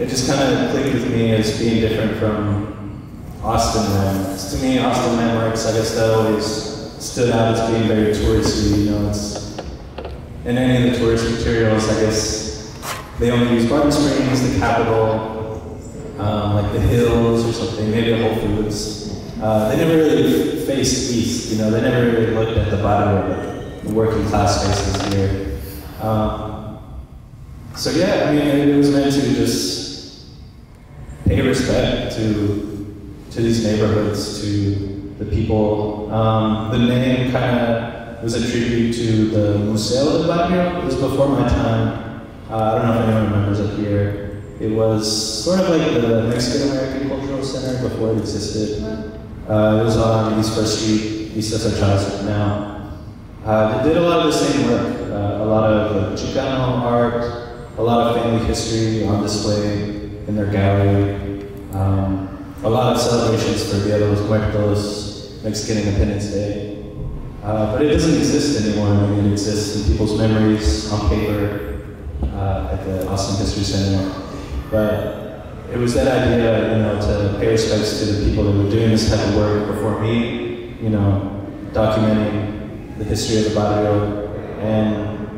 it just kind of clicked with me as being different from Austin landmarks. To me, Austin landmarks, I guess that always stood out as being very touristy. You know, it's in any of the tourist materials, I guess they only use Barton Springs, the capital, um, like the hills or something, maybe a Whole Foods. Uh, they never really faced east. You know, they never really looked at the bottom of the working class spaces here. Um, so yeah, I mean, it was meant to just pay respect to to these neighborhoods, to the people. Um, the name kind of was a tribute to the Museo del Barrio. It was before my time. Uh, I don't know if anyone remembers it here. It was sort of like the Mexican American Cultural Center before it existed. Uh, it was on East First Street, East Chavez now. Uh, they did a lot of the same work, uh, a lot of uh, Chicano art, a lot of family history on display in their gallery. Um, a lot of celebrations for Dia de los Muertos, Mexican Independence Day. Uh, but it doesn't exist anymore. I mean, it exists in people's memories on paper uh, at the Austin History Center. But it was that idea, you know, to pay respects to the people that were doing this type of work before me, you know, documenting the history of the barrio, and,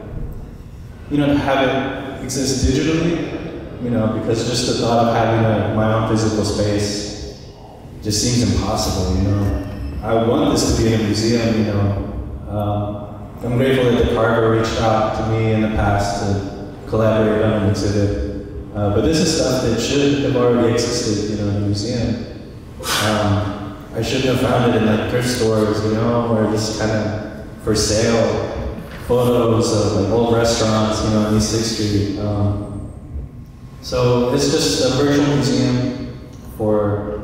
you know, to have it exist digitally, you know, because just the thought of having a, my own physical space just seems impossible, you know. I want this to be in a museum, you know. Um, I'm grateful that the Carver reached out to me in the past to collaborate on an exhibit. Uh, but this is stuff that should have already existed, you know, in a museum. Um, I shouldn't have found it in like thrift stores, you know, or just kind of for sale photos of like old restaurants, you know, on East Sixth Street. Um, so it's just a virtual museum for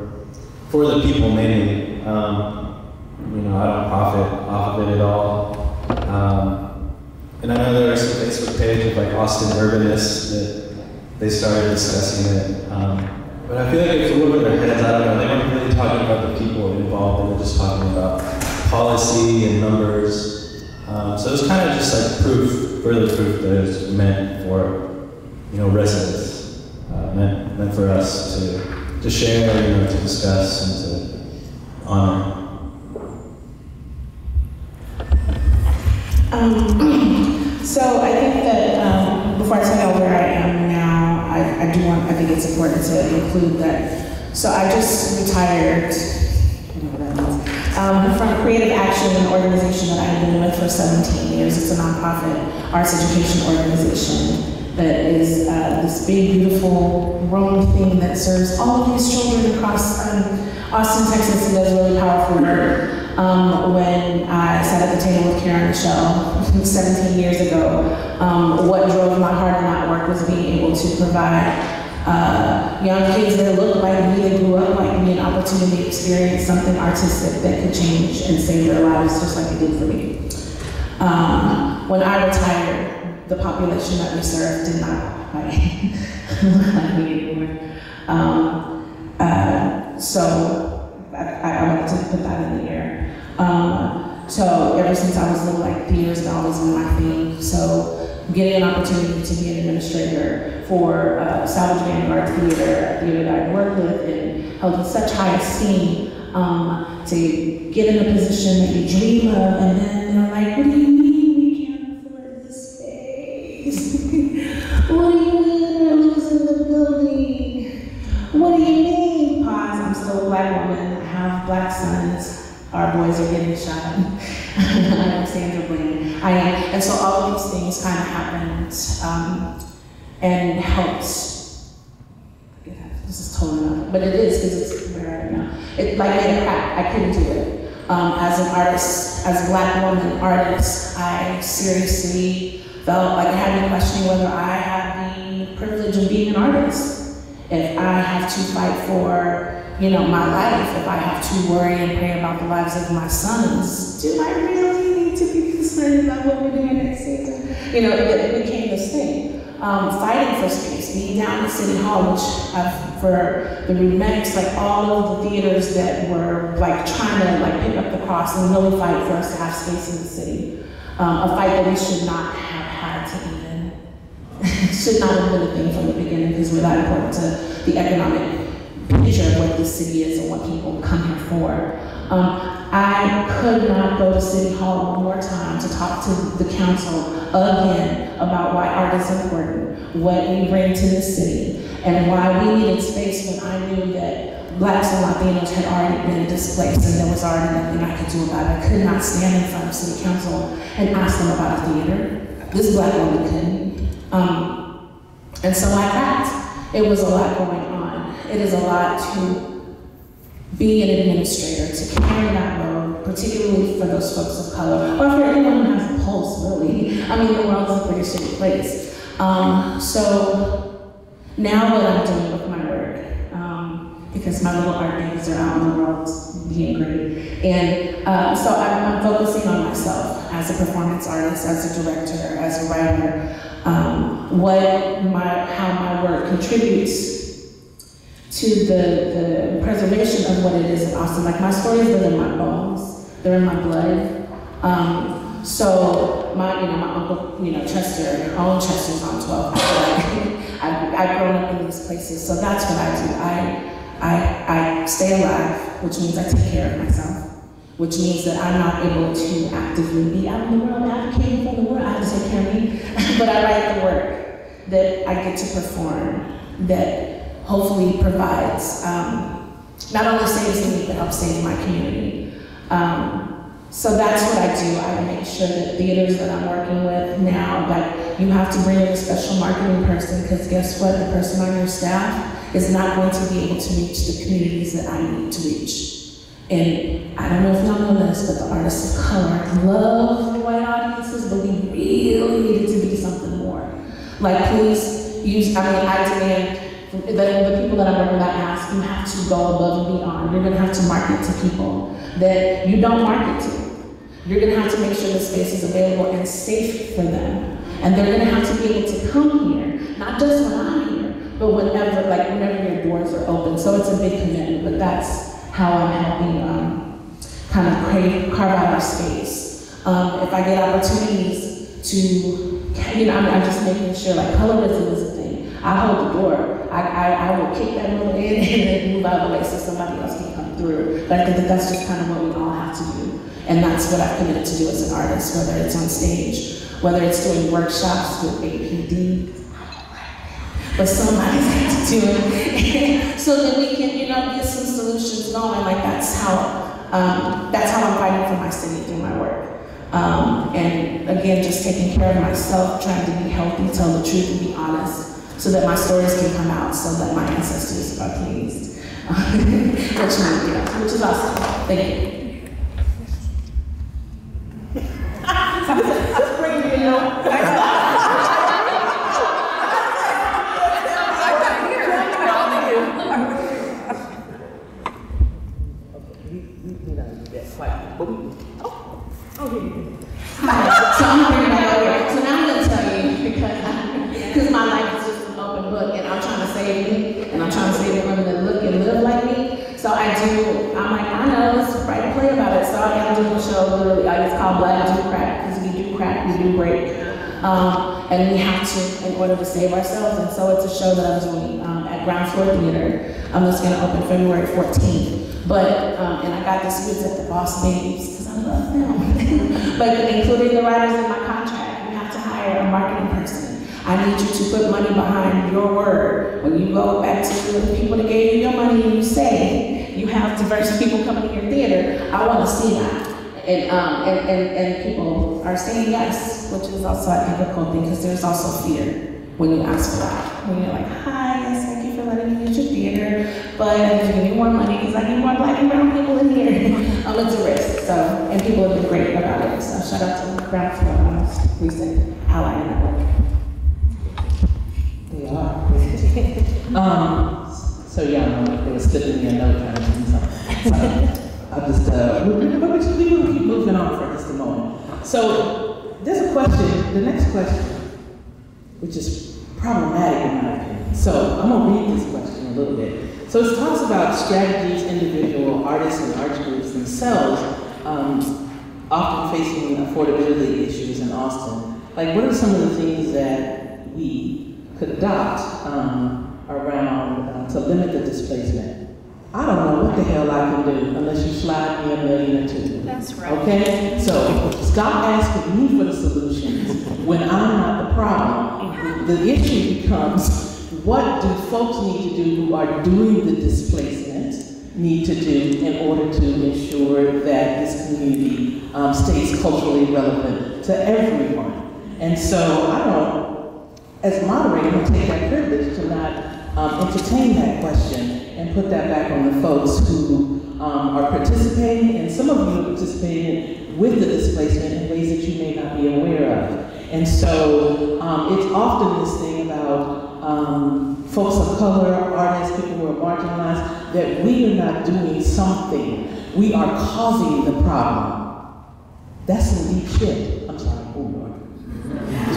for the people mainly. Um, you know, I don't profit off of it at all. Um, and I know there's a Facebook page of like Austin urbanists that they started discussing it. Um, but I feel like it flew over their heads. I don't know. They weren't really talking about the people involved. They were just talking about policy and numbers. Um, so it was kind of just like proof, further proof that it was meant for, you know, residents, uh, meant, meant for us to, to share, you know, to discuss and to honor. Um, so I think that um, before I tell you where I am now, I, I do want, I think it's important to include that. So I just retired, um, from Creative Action, an organization that I have been with for 17 years. It's a nonprofit arts education organization that is uh, this big, beautiful, growing thing that serves all of these children across um, Austin, Texas, and does really powerful work um, when I sat at the table with Karen LaShelle 17 years ago. Um, what drove my heart in that work was being able to provide uh, young kids that look like me, that grew up like me, an opportunity to experience something artistic that could change and save their lives just like it did for me. Um, when I retired, the population that we served did not like, like me anymore. Um, uh, so I, I wanted to put that in the air. Um, so ever since I was little, like theater's always been my thing. So getting an opportunity to be an administrator for uh, Salvage Vanguard Theater, a theater that I worked with and held in such high esteem, um, to get in a position that you dream of, and then they're like, what do you what do you mean we're losing the building? What do you mean? Pause, I'm still a black woman, I have black sons our boys are getting shot. I am Sandra Bland. I am. And so all of these things kind of happened um, and helped. This is totally not, but it is because it's where I am now. It like a. I couldn't do it. Um, as an artist, as a black woman artist, I seriously felt like I had me questioning whether I had the privilege of being an artist. If I have to fight for you know, my life, if I have to worry and pray about the lives of my sons, do I really need to be concerned about what we're doing next season? You know, it, it became this thing. Um, fighting for space, being down at City Hall, which I've, for the Rude Mechs, like all of the theaters that were like trying to like pick up the cross and really fight for us to have space in the city. Um, a fight that we should not have should not have been a thing from the beginning because we're that important to the economic picture of what this city is and what people come here for. Um, I could not go to City Hall one more time to talk to the council again about why art is important, what we bring to the city, and why we needed space when I knew that blacks and Latinos had already been displaced and there was already nothing I could do about it. I could not stand in front of city council and ask them about a theater. This black woman couldn't. Um, and so like that, it was a lot going on it is a lot to be an administrator, to carry that load, particularly for those folks of color, or for anyone who has a pulse, really. I mean, the world is a pretty shitty place. Um, so now what I'm doing with my work, um, because my little art babies are out in the world being great. And uh, so I'm, I'm, focusing on myself as a performance artist, as a director, as a writer, um, what my, how my work contributes to the, the preservation of what it is in Austin. Like my stories live in my bones, they're in my blood. Um, so my, you know, my uncle, you know, Chester, own Chester's on 12. I feel like I've, I've grown up in these places, so that's what I do. I, I, I stay alive, which means I take care of myself, which means that I'm not able to actively be out in the world advocating for the world. I have to take care of but I write the work that I get to perform that hopefully provides, um, not only saves me, but helps save my community. Um, so that's what I do. I make sure that theaters that I'm working with now, like you have to bring in a special marketing person because guess what? The person on your staff is not going to be able to reach the communities that I need to reach. And I don't know if y'all know this, but the artists of color love the white audiences, but we really needed to. Like please use, I mean, I demand the, the people that I'm working with, I ask, you have to go above and beyond. You're gonna have to market to people that you don't market to. You're gonna have to make sure the space is available and safe for them. And they're gonna have to be able to come here, not just when I'm here, but whenever, like whenever your doors are open. So it's a big commitment, but that's how I'm helping um, kind of crave, carve out our space. Um, if I get opportunities to, you know, I'm, I'm just making sure like colorism is a thing. I hold the door. I, I, I will kick that mother in and then move out of the way so somebody else can come through. But I think that that's just kind of what we all have to do. And that's what I've committed to do as an artist, whether it's on stage, whether it's doing workshops with APD, but somebody's got to do it. so that we can, you know, get some solutions going. Like that's how, um, that's how I'm fighting for my city through my work. Um, and again, just taking care of myself, trying to be healthy, tell the truth, and be honest, so that my stories can come out, so that my ancestors are pleased. which, which is awesome. Thank you. That's me, you know. So I'm bringing that over. So now I'm gonna tell you because because my life is just an open book, and I'm trying to save me, and I'm trying to save the women that look and live like me. So I do. I'm like, I know. Let's write a play about it. So I am doing a show. Literally, like, it's called Black Do Crack because we do crack, we do break, um, and we have to in order to save ourselves. And so it's a show that I'm doing um, at Ground Floor Theater. I'm just gonna open February 14th. But um, and I got this with at the Boss Babes because I love them. but including the writers in my contract, we have to hire a marketing person. I need you to put money behind your word. When you go back to the people that gave you your money and you say you have diverse people coming to your theater, I want to see that. And, um, and, and, and people are saying yes, which is also a difficult thing because there's also fear when you ask for that. When you're like, hi, yes, thank you for letting me use your theater, but I if you more money because I need more black and brown people in here, um, it's a risk. So, and people have been great about it. So shout out to Ground Floor, my most recent ally in that work. They are. um, so yeah, no, they were slipping me a note to do something. So, I'll just, uh, but we just- we keep moving on for just a moment. So, there's a question, the next question, which is problematic in my opinion. So, I'm gonna read this question a little bit. So, it talks about strategies individual artists and art groups themselves um, often facing affordability issues in Austin. Like, what are some of the things that we could adopt um, around uh, to limit the displacement? I don't know what the hell I can do unless you slide me a million or two. That's right. Okay? So stop asking me for the solutions when I'm not the problem. The issue becomes what do folks need to do who are doing the displacement need to do in order to ensure that this community um, stays culturally relevant to everyone? And so I don't, as moderator, take that privilege to not um, entertain that question and put that back on the folks who um, are participating, and some of you are participating with the displacement in ways that you may not be aware of. And so um, it's often this thing about um, folks of color, artists, people who are marginalized, that we are not doing something. We are causing the problem. That's some deep shit. I'm sorry. Oh, Lord.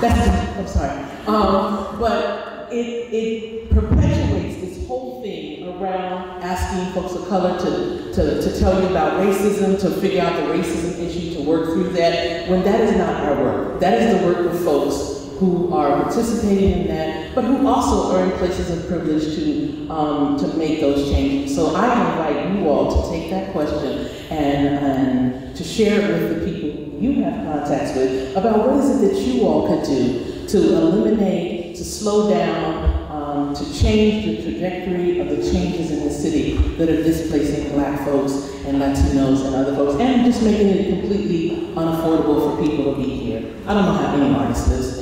That's, I'm sorry. Um, but it, it perpetuates this whole thing around asking folks of color to, to, to tell you about racism, to figure out the racism issue, to work through that, when that is not our work. That is the work of folks who are participating in that, but who also are in places of privilege to, um, to make those changes. So I invite you all to take that question and, and to share it with the people you have contacts with about what is it that you all could do to eliminate, to slow down, um, to change the trajectory of the changes in the city that are displacing black folks and Latinos and other folks, and just making it completely unaffordable for people to be here. I don't know how many artists lives.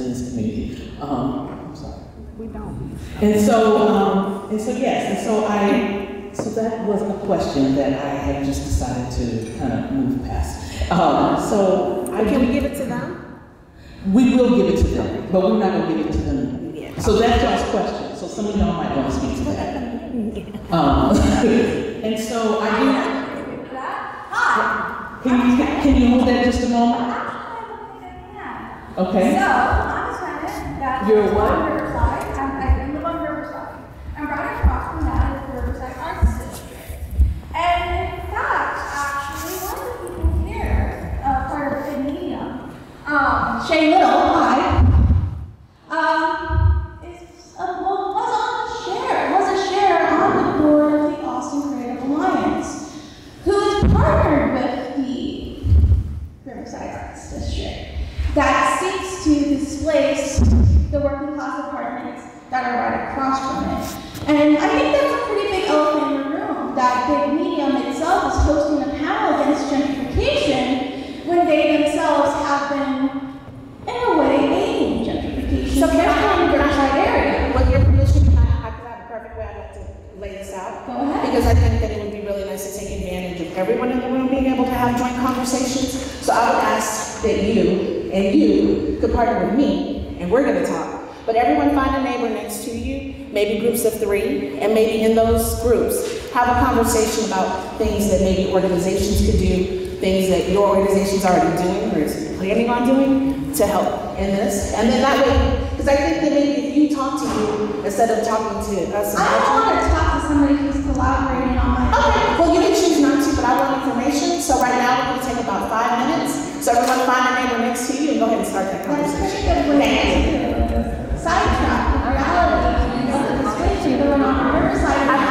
Um, I'm sorry. We don't. And so, um, and so yes, and so I, so that was a question that I had just decided to kind of move past. Um, so I Can we give it to them? we will give it to them, but we're not gonna give it to them. Yeah. So that's y'all's question, so some of y'all might want to speak to that. Um, and so I do, can you, can you hold that just a moment? Okay, tenant that You're what? on Riverside. I'm, I live on Riverside. I'm right across from that is the Riverside Arts District. And in fact, actually, one of the people here, uh, part of the medium, um, Shea Little, hi, um, is, uh, well, was on the share, was a share on the board of the Austin Creative Alliance, who is partnered with the Riverside Arts District that seeks to displace the working class apartments that are right across from it. And I think that's a pretty big elephant in the room, that Big Medium itself is hosting a panel against gentrification when they themselves have been, in a way, aiding gentrification. So can I, in the Riverside area. with your permission, can I, I could have a perfect way I'd like to lay this out? Go ahead. Because I think that it would be really nice to take advantage of everyone in the room being able to have joint conversations. So I would ask that you and you could partner with me, and we're gonna talk. But everyone find a neighbor next to you, maybe groups of three, and maybe in those groups, have a conversation about things that maybe organizations could do, things that your organization's already doing or is planning on doing to help in this. And then that way, because I think that maybe if you talk to you instead of talking to us. I don't want to talk to somebody who's collaborating on my. Okay, well, you can choose not to, but I want information, so right now we're gonna take about five minutes. So everyone find a neighbor next to you and go ahead and start that That's pretty conversation. good to sidetrack the reality the displacement on in Riverside.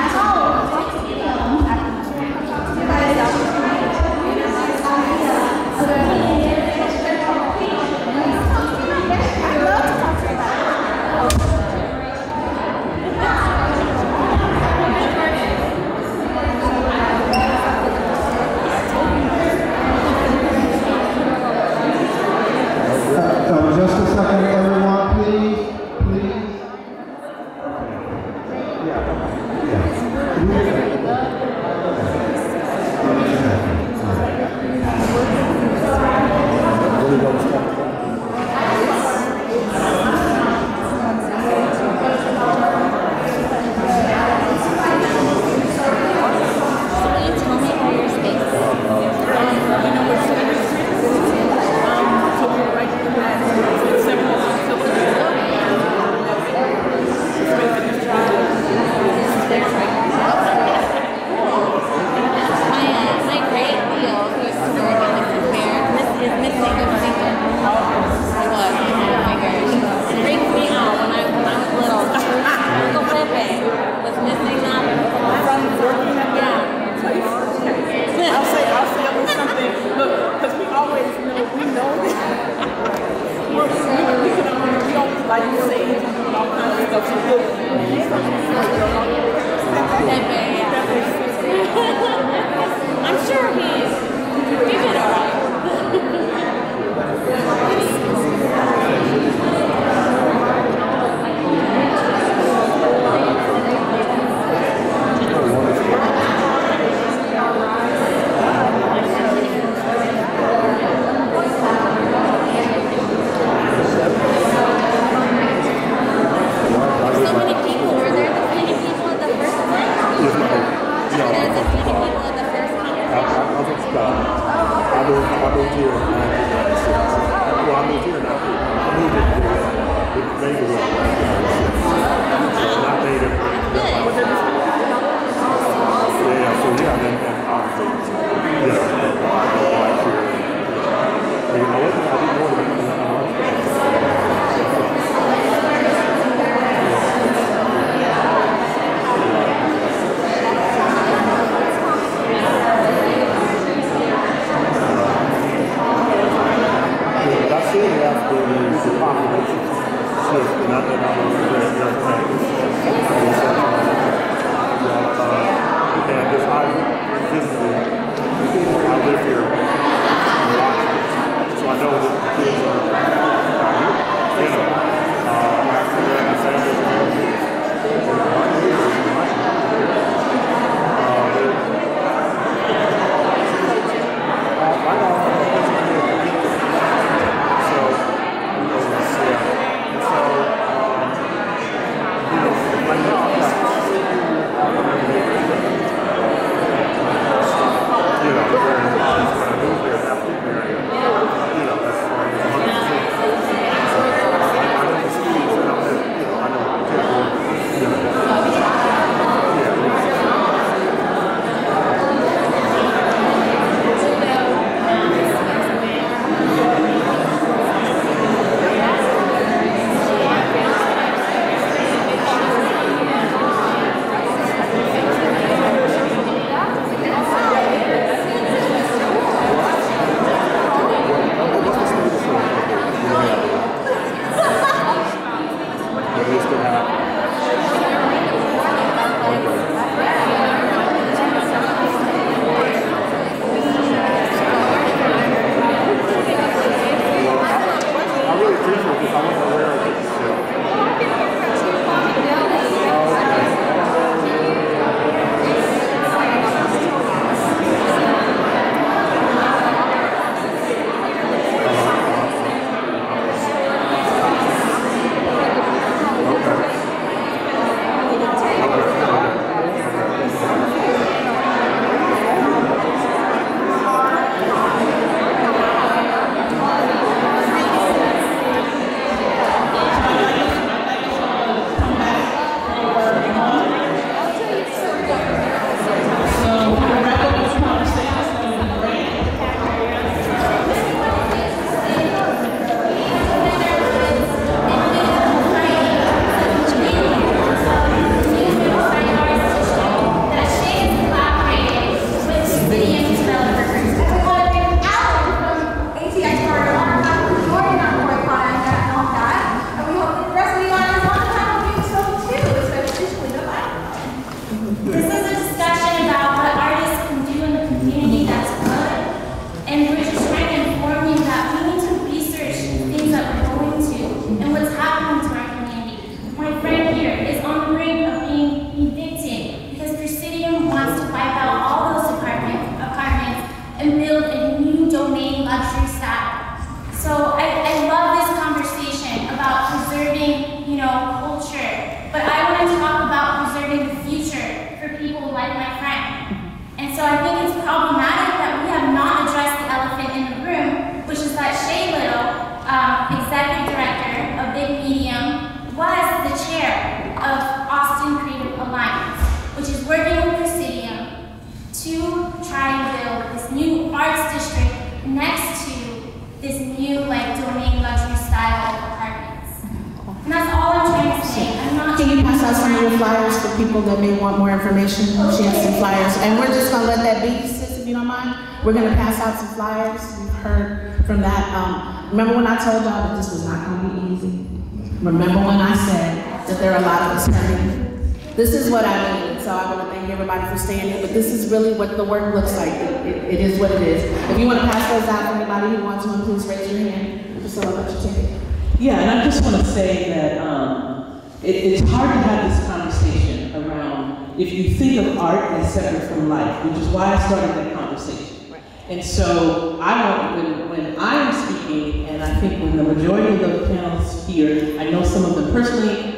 What the work looks like. It, it- it is what it is. If you wanna pass those out for anybody who wants one, please raise your hand. Just so I'll let you take it. Yeah, and I just want to say that um, it, it's hard to have this conversation around if you think of art as separate from life, which is why I started that conversation. Right. And so I want, when, when I am speaking, and I think when the majority of the panelists here, I know some of them personally,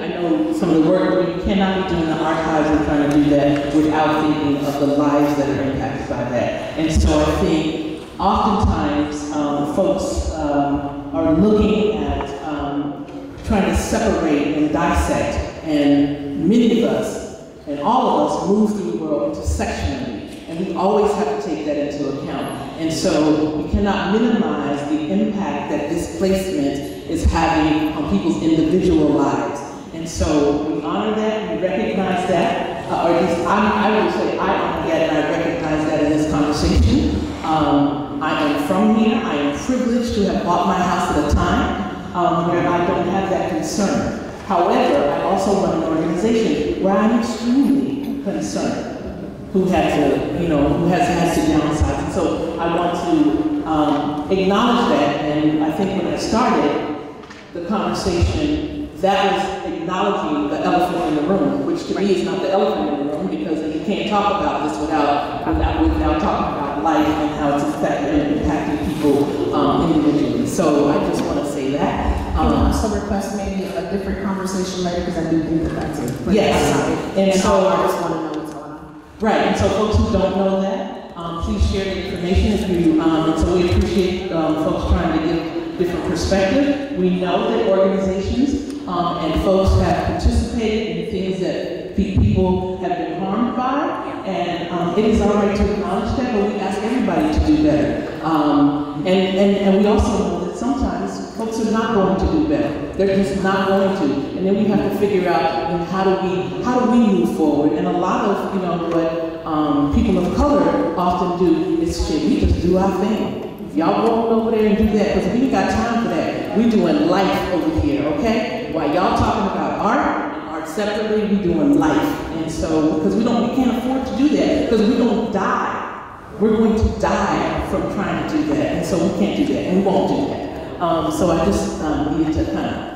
Some of the work, you cannot be doing the archives and trying to do that without thinking of the lives that are impacted by that. And so I think oftentimes um, folks um, are looking at um, trying to separate and dissect, and many of us, and all of us, move through the world intersectionally. And we always have to take that into account. And so we cannot minimize the impact that displacement is having on people's individual lives. And so we honor that, we recognize that, uh, or at least I'm, I would say I honor that and I recognize that in this conversation. Um, I am from here, I am privileged to have bought my house at a time um, where I don't have that concern. However, I also run an organization where I'm extremely concerned who had to, you know, who has, has to downsize. And so I want to um, acknowledge that, and I think when I started the conversation, that was acknowledging the elephant in the room, which to me is not the elephant in the room, because you can't talk about this without, without, without talking about life and how it's affecting and impacting people um, individually. So I just want to say that. Can I Um, also request maybe a different conversation later, because I do think that that's a. Yes. And And so I just want to know what's going on. Right, and so folks who don't know that, um, please share the information if you, um, and so we appreciate, um, folks trying to give different perspective. We know that organizations, um, and folks have participated in things that people have been harmed by, and, um, it is our right to acknowledge that, but we ask everybody to do better. Um, and, and, and we also know that sometimes folks are not going to do better. They're just not going to. And then we have to figure out, you know, how do we, how do we move forward? And a lot of, you know, what um, people of color often do is, shit, we just do our thing. Y'all go over there and do that, because we ain't got time for that. We doing life over here, okay? While y'all talking about art, and art separately, we doing life. And so, because we don't, we can't afford to do that, because we don't die. We're going to die from trying to do that, and so we can't do that, and we won't do that. Um, so I just um, needed to kind of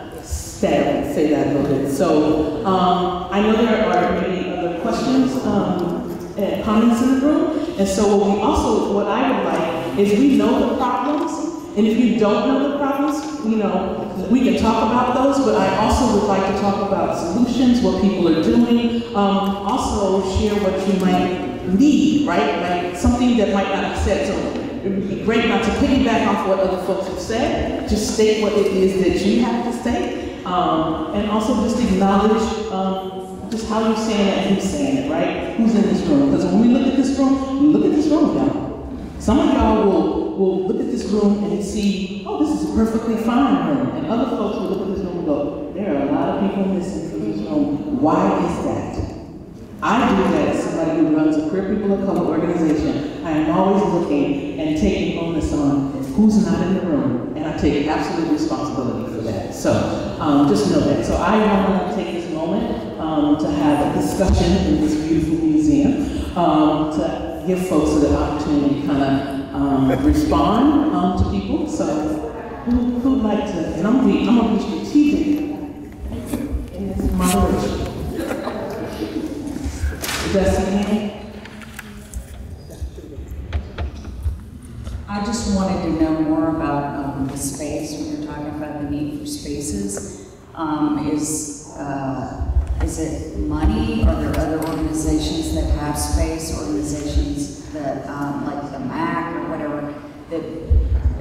and say that a little bit. So um, I know there are many other questions um, and comments in the room, and so what we also, what I would like is we know the problems, and if you don't know the problems, you know, we can talk about those, but I also would like to talk about solutions, what people are doing, um, also share what you might need, right? Like something that might not be said. So it would be great not to piggyback off what other folks have said, just state what it is that you have to say, um, and also just acknowledge um, just how you're saying it and who's saying it, right? Who's in this room? Because when we look at this room, look at this room, y'all. Some of y'all will, will look at this room and see, oh, this is a perfectly fine room. And other folks will look at this room and go, there are a lot of people missing from this room. Why is that? I do that as somebody who runs a queer people of color organization. I am always looking and taking onus on who's not in the room, and I take absolute responsibility for that. So um, just know that. So I want to take this moment um, to have a discussion in this beautiful museum um, to give folks the opportunity to kind of um, respond um, to people. So who, who'd like to? And I'm gonna be, strategic in this moderation. Destiny? I just wanted to know more about um, the space, when you're talking about the need for spaces. Um, Is, uh, is it money? Are there other organizations that have space, organizations that, um, like the MAC that,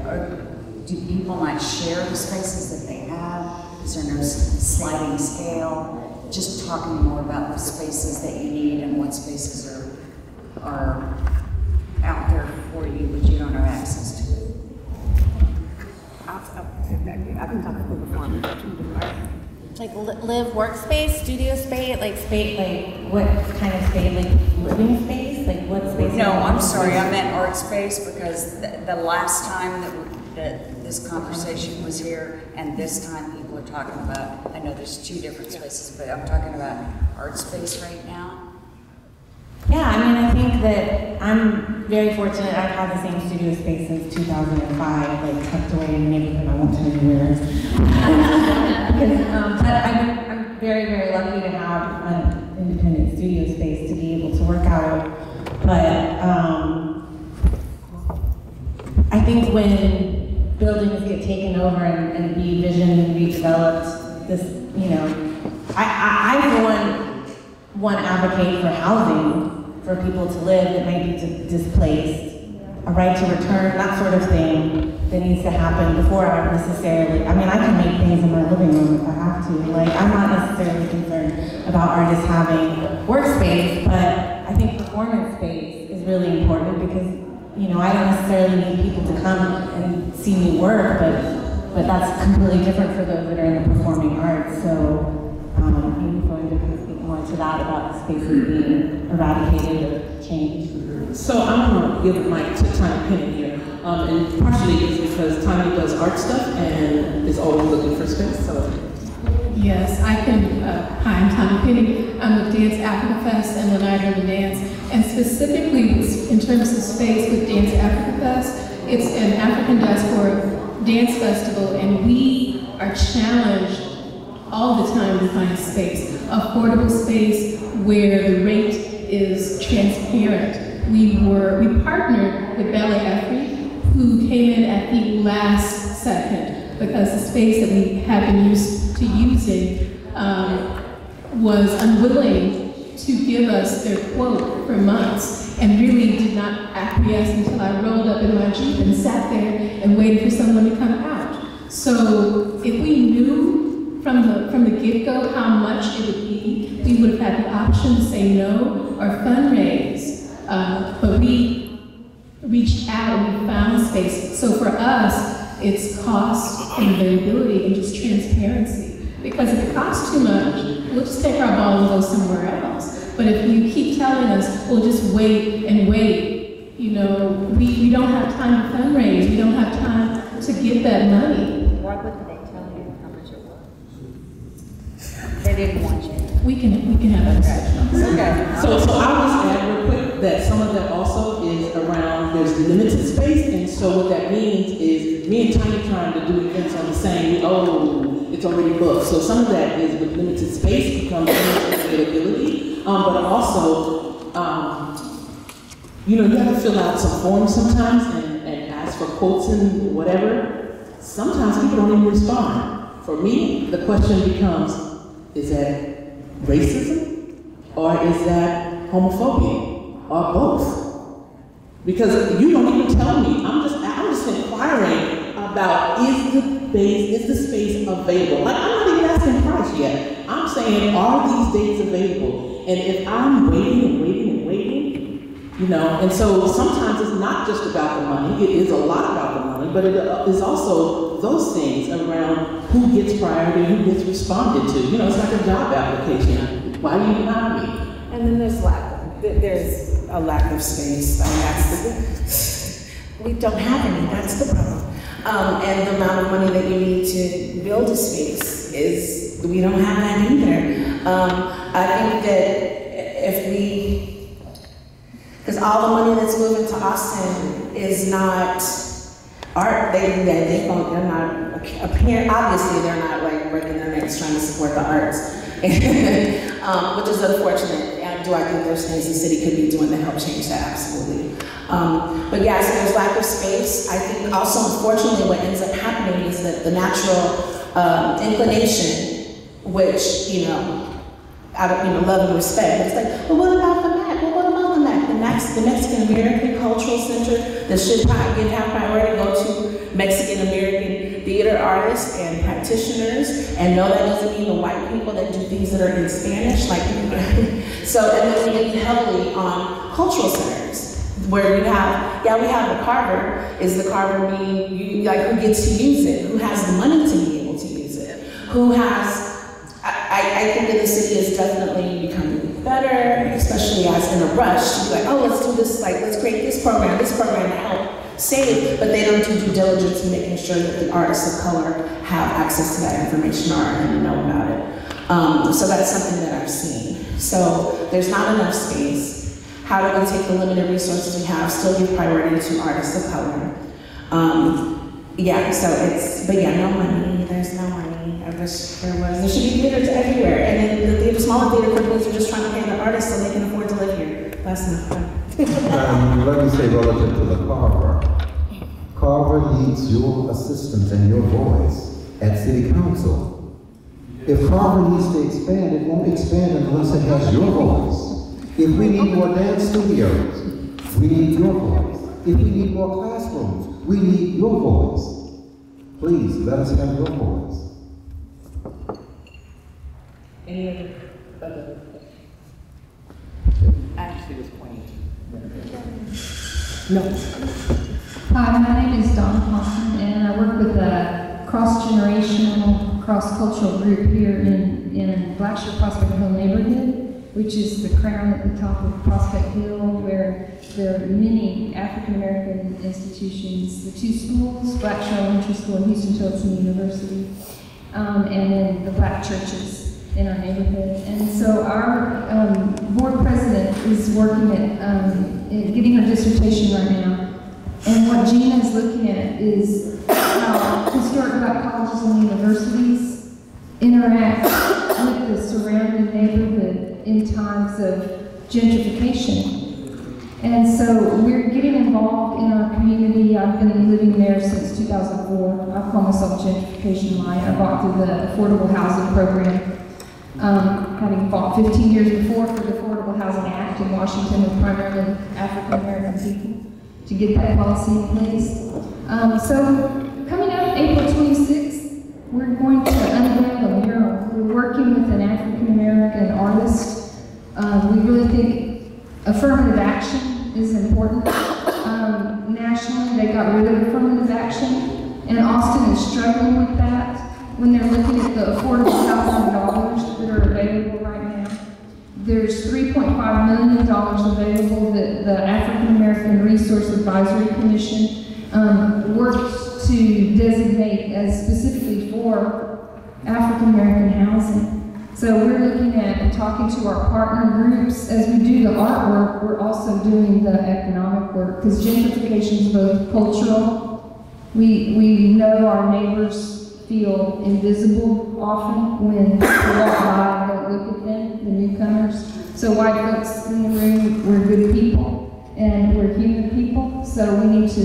are- do people not share the spaces that they have? Is there no sliding scale? Just talking more about the spaces that you need and what spaces are, are out there for you, but you don't have access to. I can talk about the performance. Like live workspace, studio space, like space, like what kind of space, like living space, like what space? No, I'm sorry, I meant art space because the, the last time that, we- that this conversation was here and this time people are talking about, I know there's two different spaces, but I'm talking about art space right now. Yeah, I mean, I think that I'm very fortunate. I've had the same studio space since 2005, like tucked away in the neighborhood. I won't tell you where. Um, but I'm, I'm very, very lucky to have an independent studio space to be able to work out. But um, I think when buildings get taken over and, and be and redeveloped, this, you know, I, I, I for one, one advocate for housing for people to live that may be di- displaced, a right to return, that sort of thing that needs to happen before I necessarily, I mean, I can make things in my living room if I have to. Like, I'm not necessarily concerned about artists having workspace, but I think performance space is really important because, you know, I don't necessarily need people to come and see me work, but, but that's completely different for those that are in the performing arts. So, um, maybe to more to that about the spaces being eradicated or changed. So I'm gonna give the mic to Tiny Penny here, um, and partially it's because Tiny does art stuff and is always looking for space, so. Yes, I can, uh, hi, I'm Tommy Penny. I'm with Dance Africa Fest and the Night of the Dance. And specifically, in terms of space with Dance Africa Fest, it's an African diaspora dance festival, and we are challenged all the time to find space, affordable space where the rate is transparent. We were, we partnered with Ballet Afri, who came in at the last second because the space that we had been used to using um, was unwilling to give us their quote for months and really did not acquiesce until I rolled up in my Jeep and sat there and waited for someone to come out. So if we knew from the, from the get-go how much it would be, we would have had the option to say no or fundraise. Uh, but we reached out and we found space. So for us, it's cost and availability and just transparency. Because if it costs too much, we'll just take our ball and go somewhere else. But if you keep telling us, we'll just wait and wait, you know, we, we don't have time to fundraise, we don't have time to get that money. Why wouldn't they tell you how much it was? They didn't want you. We can, we can have a discussion. Okay. So, so I'll just add real quick that some of that also is around, there's limited space, and so what that means is, me and Tiny trying to do events on the same, oh, it's already booked. So some of that is with limited space becomes limited availability, um, but also, um, you know, you have to fill out some forms sometimes and, and ask for quotes and whatever. Sometimes people don't even respond. For me, the question becomes, is that racism? Or is that homophobia? Or both? Because you don't even tell me. I'm just I'm just inquiring about is the base, is the space available? Like I'm not even asking price yet. I'm saying are these dates available? And if I'm waiting and waiting, you know, and so sometimes it's not just about the money, it is a lot about the money, but it is also those things around who gets priority, who gets responded to. You know, it's like a job application. Why do you hire me? And then there's lack, there's a lack of space, I mean, that's the, we don't have any, that's the problem. Um, and the amount of money that you need to build a space is, we don't have that either. Um, I think that if we, because all the money that's moving to Austin is not art, they, they, they don't, they're not, apparent, obviously they're not like breaking their necks trying to support the arts. um, which is unfortunate. Do I think there's things the city could be doing to help change that? Absolutely. Um, but yeah, so there's lack of space. I think also, unfortunately, what ends up happening is that the natural um, inclination, which, you know, out of you know, love and respect, it's like, well, what about the the Mexican American Cultural Center that should get have priority go to Mexican American theater artists and practitioners. And no, that doesn't mean the white people that do things that are in Spanish. Like, so, and then we lean heavily on cultural centers where you have, yeah, we have the carver. Is the carver mean you like who gets to use it? Who has the money to be able to use it? Who has? I, I think that the city is definitely becoming better, especially as in a rush to be like, oh, let's do this, like let's create this program, this program to help save, but they don't do due diligence in making sure that the artists of color have access to that information or even know about it. Um, so that's something that I've seen. So there's not enough space. How do we take the limited resources we have, still give priority to artists of color? Um, yeah, so it's, but yeah, no money, there's no money. I wish there was. There should be theaters everywhere. And then smaller theater companies are just trying to pay the artists so they can afford to live here. That's enough fun. Um, let me say relative to the Carver. Carver needs your assistance and your voice at city council. If Carver needs to expand, it won't expand unless it has your voice. If we need more dance studios, we need your voice. If we need more classrooms, we need your voice. Please, let us have your voice. Any other, other? Actually, was pointing. No. Hi, my name is Dawn Thompson, and I work with a cross-generational, cross-cultural group here in, in Blackshear Prospect Hill neighborhood, which is the crown at the top of Prospect Hill, where there are many African-American institutions, the two schools, Blackshear Elementary School and Huston Tillotson University. um, and then the black churches in our neighborhood. And so our um, board president is working at um, getting her dissertation right now. And what Gina is looking at is how historic black colleges and universities interact with the surrounding neighborhood in times of gentrification. And so we're getting involved in our community. I've been living there since 2004. I call myself gentrification light. I bought through the Affordable Housing Program, um, having fought 15 years before for the Affordable Housing Act in Washington with primarily African American people to get that policy in place. Um, so coming up April 26th, we're going to unveil a mural. We're working with an African American artist. Uh, we really think affirmative action is important. Um, nationally, they got rid of affirmative action, and Austin is struggling with that when they're looking at the affordable housing dollars that are available right now. There's $3.5 million available that the African American Resource Advisory Commission um, works to designate as specifically for African American housing. So we're looking at and talking to our partner groups. As we do the artwork, we're also doing the economic work because gentrification is both cultural. We, we know our neighbors feel invisible often when we walk by don't look at them, the newcomers. So white folks in the room, we're good people and we're human people. So we need to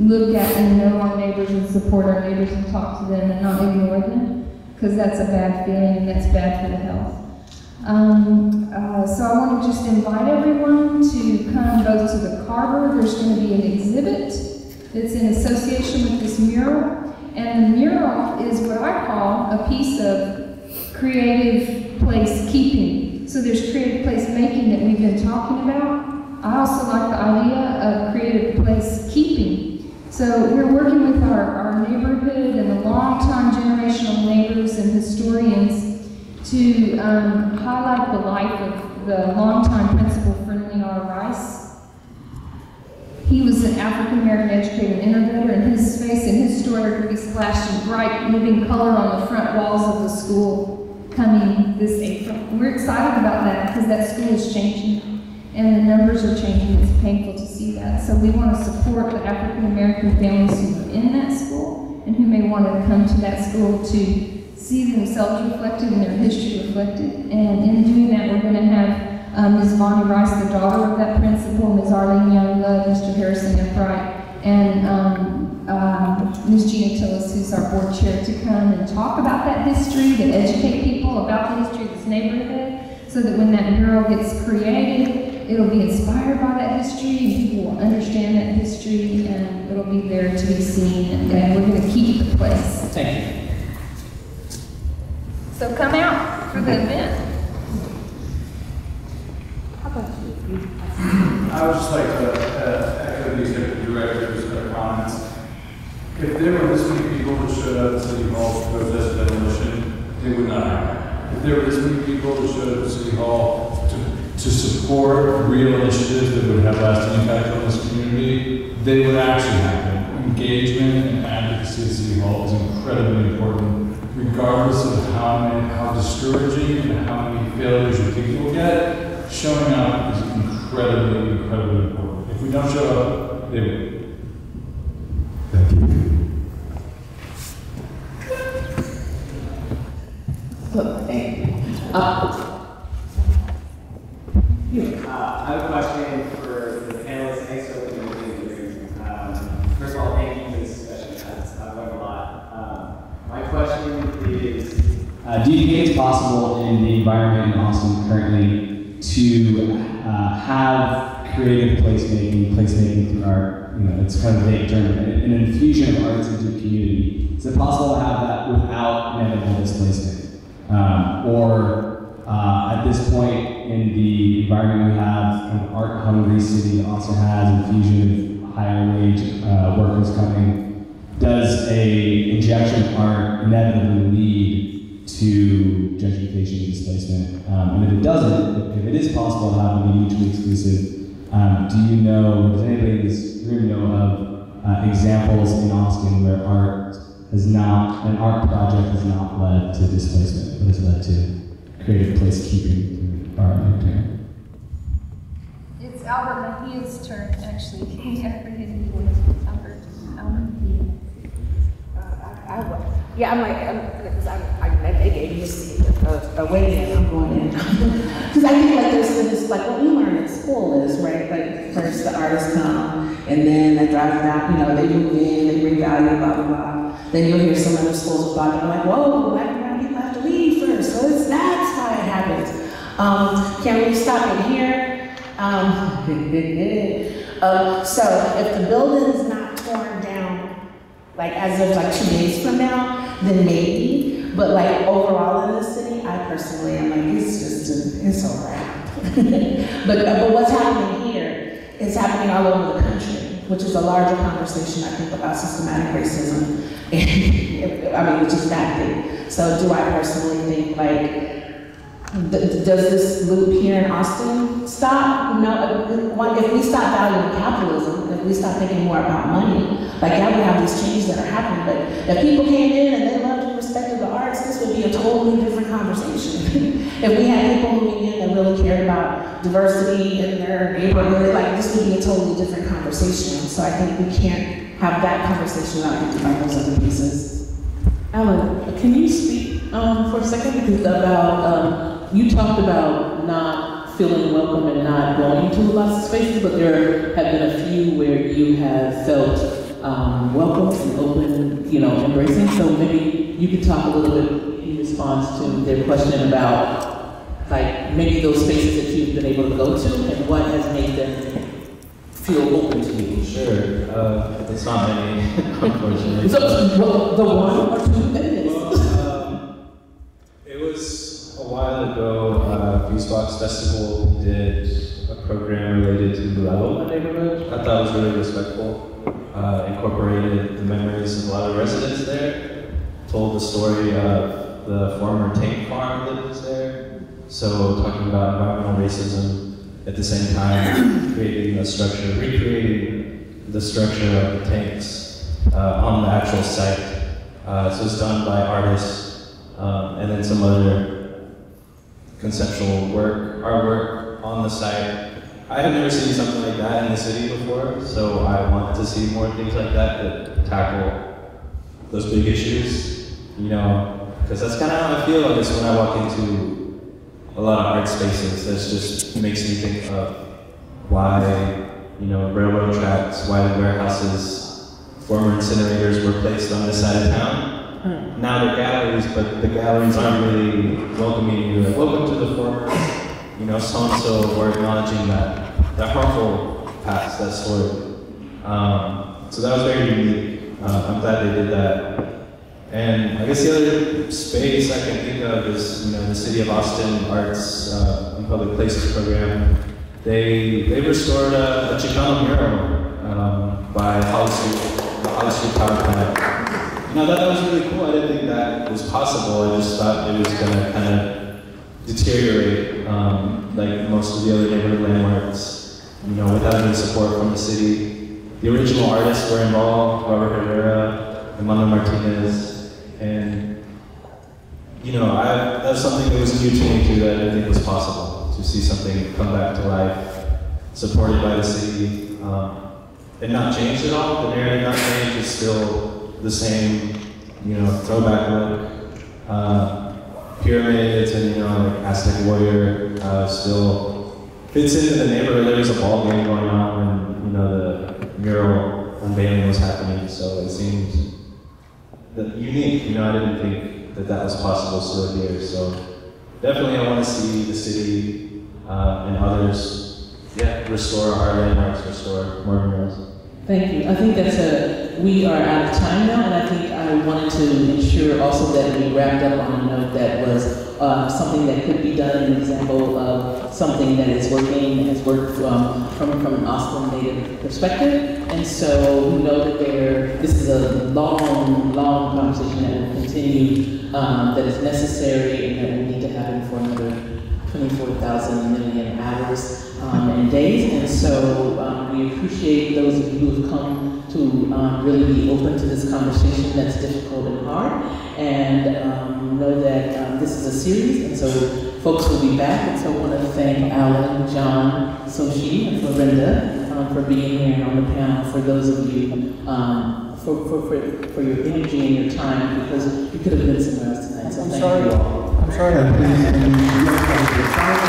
look at and know our neighbors and support our neighbors and talk to them and not ignore them because that's a bad feeling and that's bad for the health. Um, uh, so I want to just invite everyone to come both to the Carver. There's going to be an exhibit that's in association with this mural. And the mural is what I call a piece of creative place keeping. So there's creative place making that we've been talking about. I also like the idea of creative place keeping. So we're working with our, our neighborhood and the long-time generational neighbors and historians to um, highlight the life of the longtime principal Friendly R. Rice. He was an African American educator and innovator, and his face and his story are going to be splashed in bright, living color on the front walls of the school coming this April. We're excited about that because that school is changing and the numbers are changing. It's painful to see that. So we want to support the African American families who are in that school and who may want to come to that school to see themselves reflected and their history reflected. And in doing that, we're going to have um, Ms. Bonnie Rice, the daughter of that principal, Ms. Arlene Youngblood, Mr. Harrison Upright, and um, um, Ms. Gina Tillis, who's our board chair, to come and talk about that history, to educate people about the history of this neighborhood, so that when that mural gets created, it'll be inspired by that history, and people will understand that history, and it'll be there to be seen, and, and we're going to keep the place. Thank you. So come out for the event. I would just like to uh, echo the executive director's comments. If there were this many people who showed up at City Hall to protest demolition, it would not happen. If there were this many people who showed up at City Hall to, to support real initiatives that would have lasting impact on this community, they would actually happen. Engagement and advocacy at City Hall is incredibly important, regardless of how many, how discouraging and how many failures you think you'll get. Showing up is incredibly, incredibly important. If we don't show up, they will. Thank you. Look, hey, uh, Uh, I have a question for the panelists. Thanks for opening the meeting. Um, first of all, thank you for this discussion. I've I've learned a lot. Um, my question is, uh, do you think it's possible in the environment in Austin currently to uh, have creative placemaking, placemaking through art, you know, it's kind of a vague term, an infusion of arts into the community? Is it possible to have that without inevitable displacement? Um, or uh, at this point in the environment we have, an art hungry city also has infusion of higher wage uh, workers coming. Does a injection of art inevitably lead to gentrification and displacement? Um, and if it doesn't, if, if it is possible to have them be mutually exclusive, um, do you know, does anybody in this room know of uh, examples in Austin where art has not, an art project has not led to displacement, but has led to creative place keeping through art and entertainment. It's Albert Mejia's turn, actually. Albert, Albert. I, wa- yeah, I'm like, I'm, because I'm, I, a way I'm going in. Because I think like there's this, like what we learn in school is, right, like first the artists come, and then they drive out, you know, they move in, they bring value, blah, blah, blah. Then you'll hear some other schools about it, I'm like, whoa, and brown people have to leave first, so it's, that's how it happens. Um, can we stop it here? Um, uh, so if the building is not torn down, like as of like two days from now, then maybe. But like overall in the city, I personally am like, it's just, it's all right. but, but what's happening here is happening all over the country, which is a larger conversation, I think, about systematic racism. And, I mean, which is that big. So do I personally think like, Does this loop here in Austin stop? No, uh, if we stop valuing capitalism, if we stop thinking more about money, like yeah, we have these changes that are happening, but if people came in and they loved and respected the arts, this would be a totally different conversation. if we had people moving in that really cared about diversity in their neighborhood, like this would be a totally different conversation. So I think we can't have that conversation without thinking about those other pieces. Alan, can you speak um, for a second because about um, you talked about not feeling welcome and not going to lots of spaces, but there have been a few where you have felt um, welcome and open, you know, embracing. So maybe you could talk a little bit in response to their question about like maybe those spaces that you've been able to go to and what has made them feel open to you. Sure. Uh, it's not many, unfortunately. So, well, the one or two minutes. It was a while ago, uh, Fusebox Festival did a program related to Luau, my neighborhood. I thought it was really respectful. Uh, incorporated the memories of a lot of residents there, told the story of the former tank farm that was there. So talking about environmental racism at the same time, creating a structure, recreating the structure of the tanks uh, on the actual site. Uh, so it's done by artists um, and then some other conceptual work, artwork on the site. I have never seen something like that in the city before, so I want to see more things like that that tackle those big issues, you know, because that's kind of how I feel, I guess, when I walk into a lot of art spaces. That just makes me think of why, you know, railroad tracks, why the warehouses, former incinerators were placed on this side of town. Now they're galleries, but the galleries aren't really welcoming you. Like, welcome to the former, you know, so and so, or acknowledging that that harmful past, that story. Um, so that was very unique. Uh, I'm glad they did that. And I guess the other space I can think of is, you know, the City of Austin Arts uh, and Public Places program. They they restored a, a Chicano mural um, by Holly Street, Power Plant. That was really cool. I didn't think that was possible. I just thought it was gonna kind of deteriorate, um, like most of the other neighborhood landmarks. You know, without any support from the city. The original artists were involved: Robert Herrera, Emmanuel Martinez, and you know, I, that's something that was new to me too. That I didn't think was possible to see something come back to life, supported by the city, um, and not changed at all. The narrative not changed. is still the same, you know, throwback look. Uh, pyramids and you know, like Aztec warrior uh, still fits into the neighborhood. There was a ball game going on when you know the mural unveiling was happening, so it that unique. You know, I didn't think that that was possible still here. So definitely, I want to see the city uh, and others, yeah, restore our landmarks, restore more murals. Thank you. I think that's a, we are out of time now, and I think I wanted to ensure also that we wrapped up on a note that was uh, something that could be done, an example of something that is working, has worked um, from, from an Austin native perspective. And so we know that there, this is a long, long conversation that will continue, um, that is necessary and that we need to happen for another 24,000 million hours um, and days. And so um, we appreciate appreciate those of you who have come to um, really be open to this conversation that's difficult and hard. And um, know that um, this is a series, and so folks will be back. And so I want to thank Alan, John, Xochi, and Florinda um, for being here and on the panel. For those of you, um, for, for, for, for your energy and your time, because you could have been somewhere else tonight. So I'm thank sorry. you all. I'm sorry.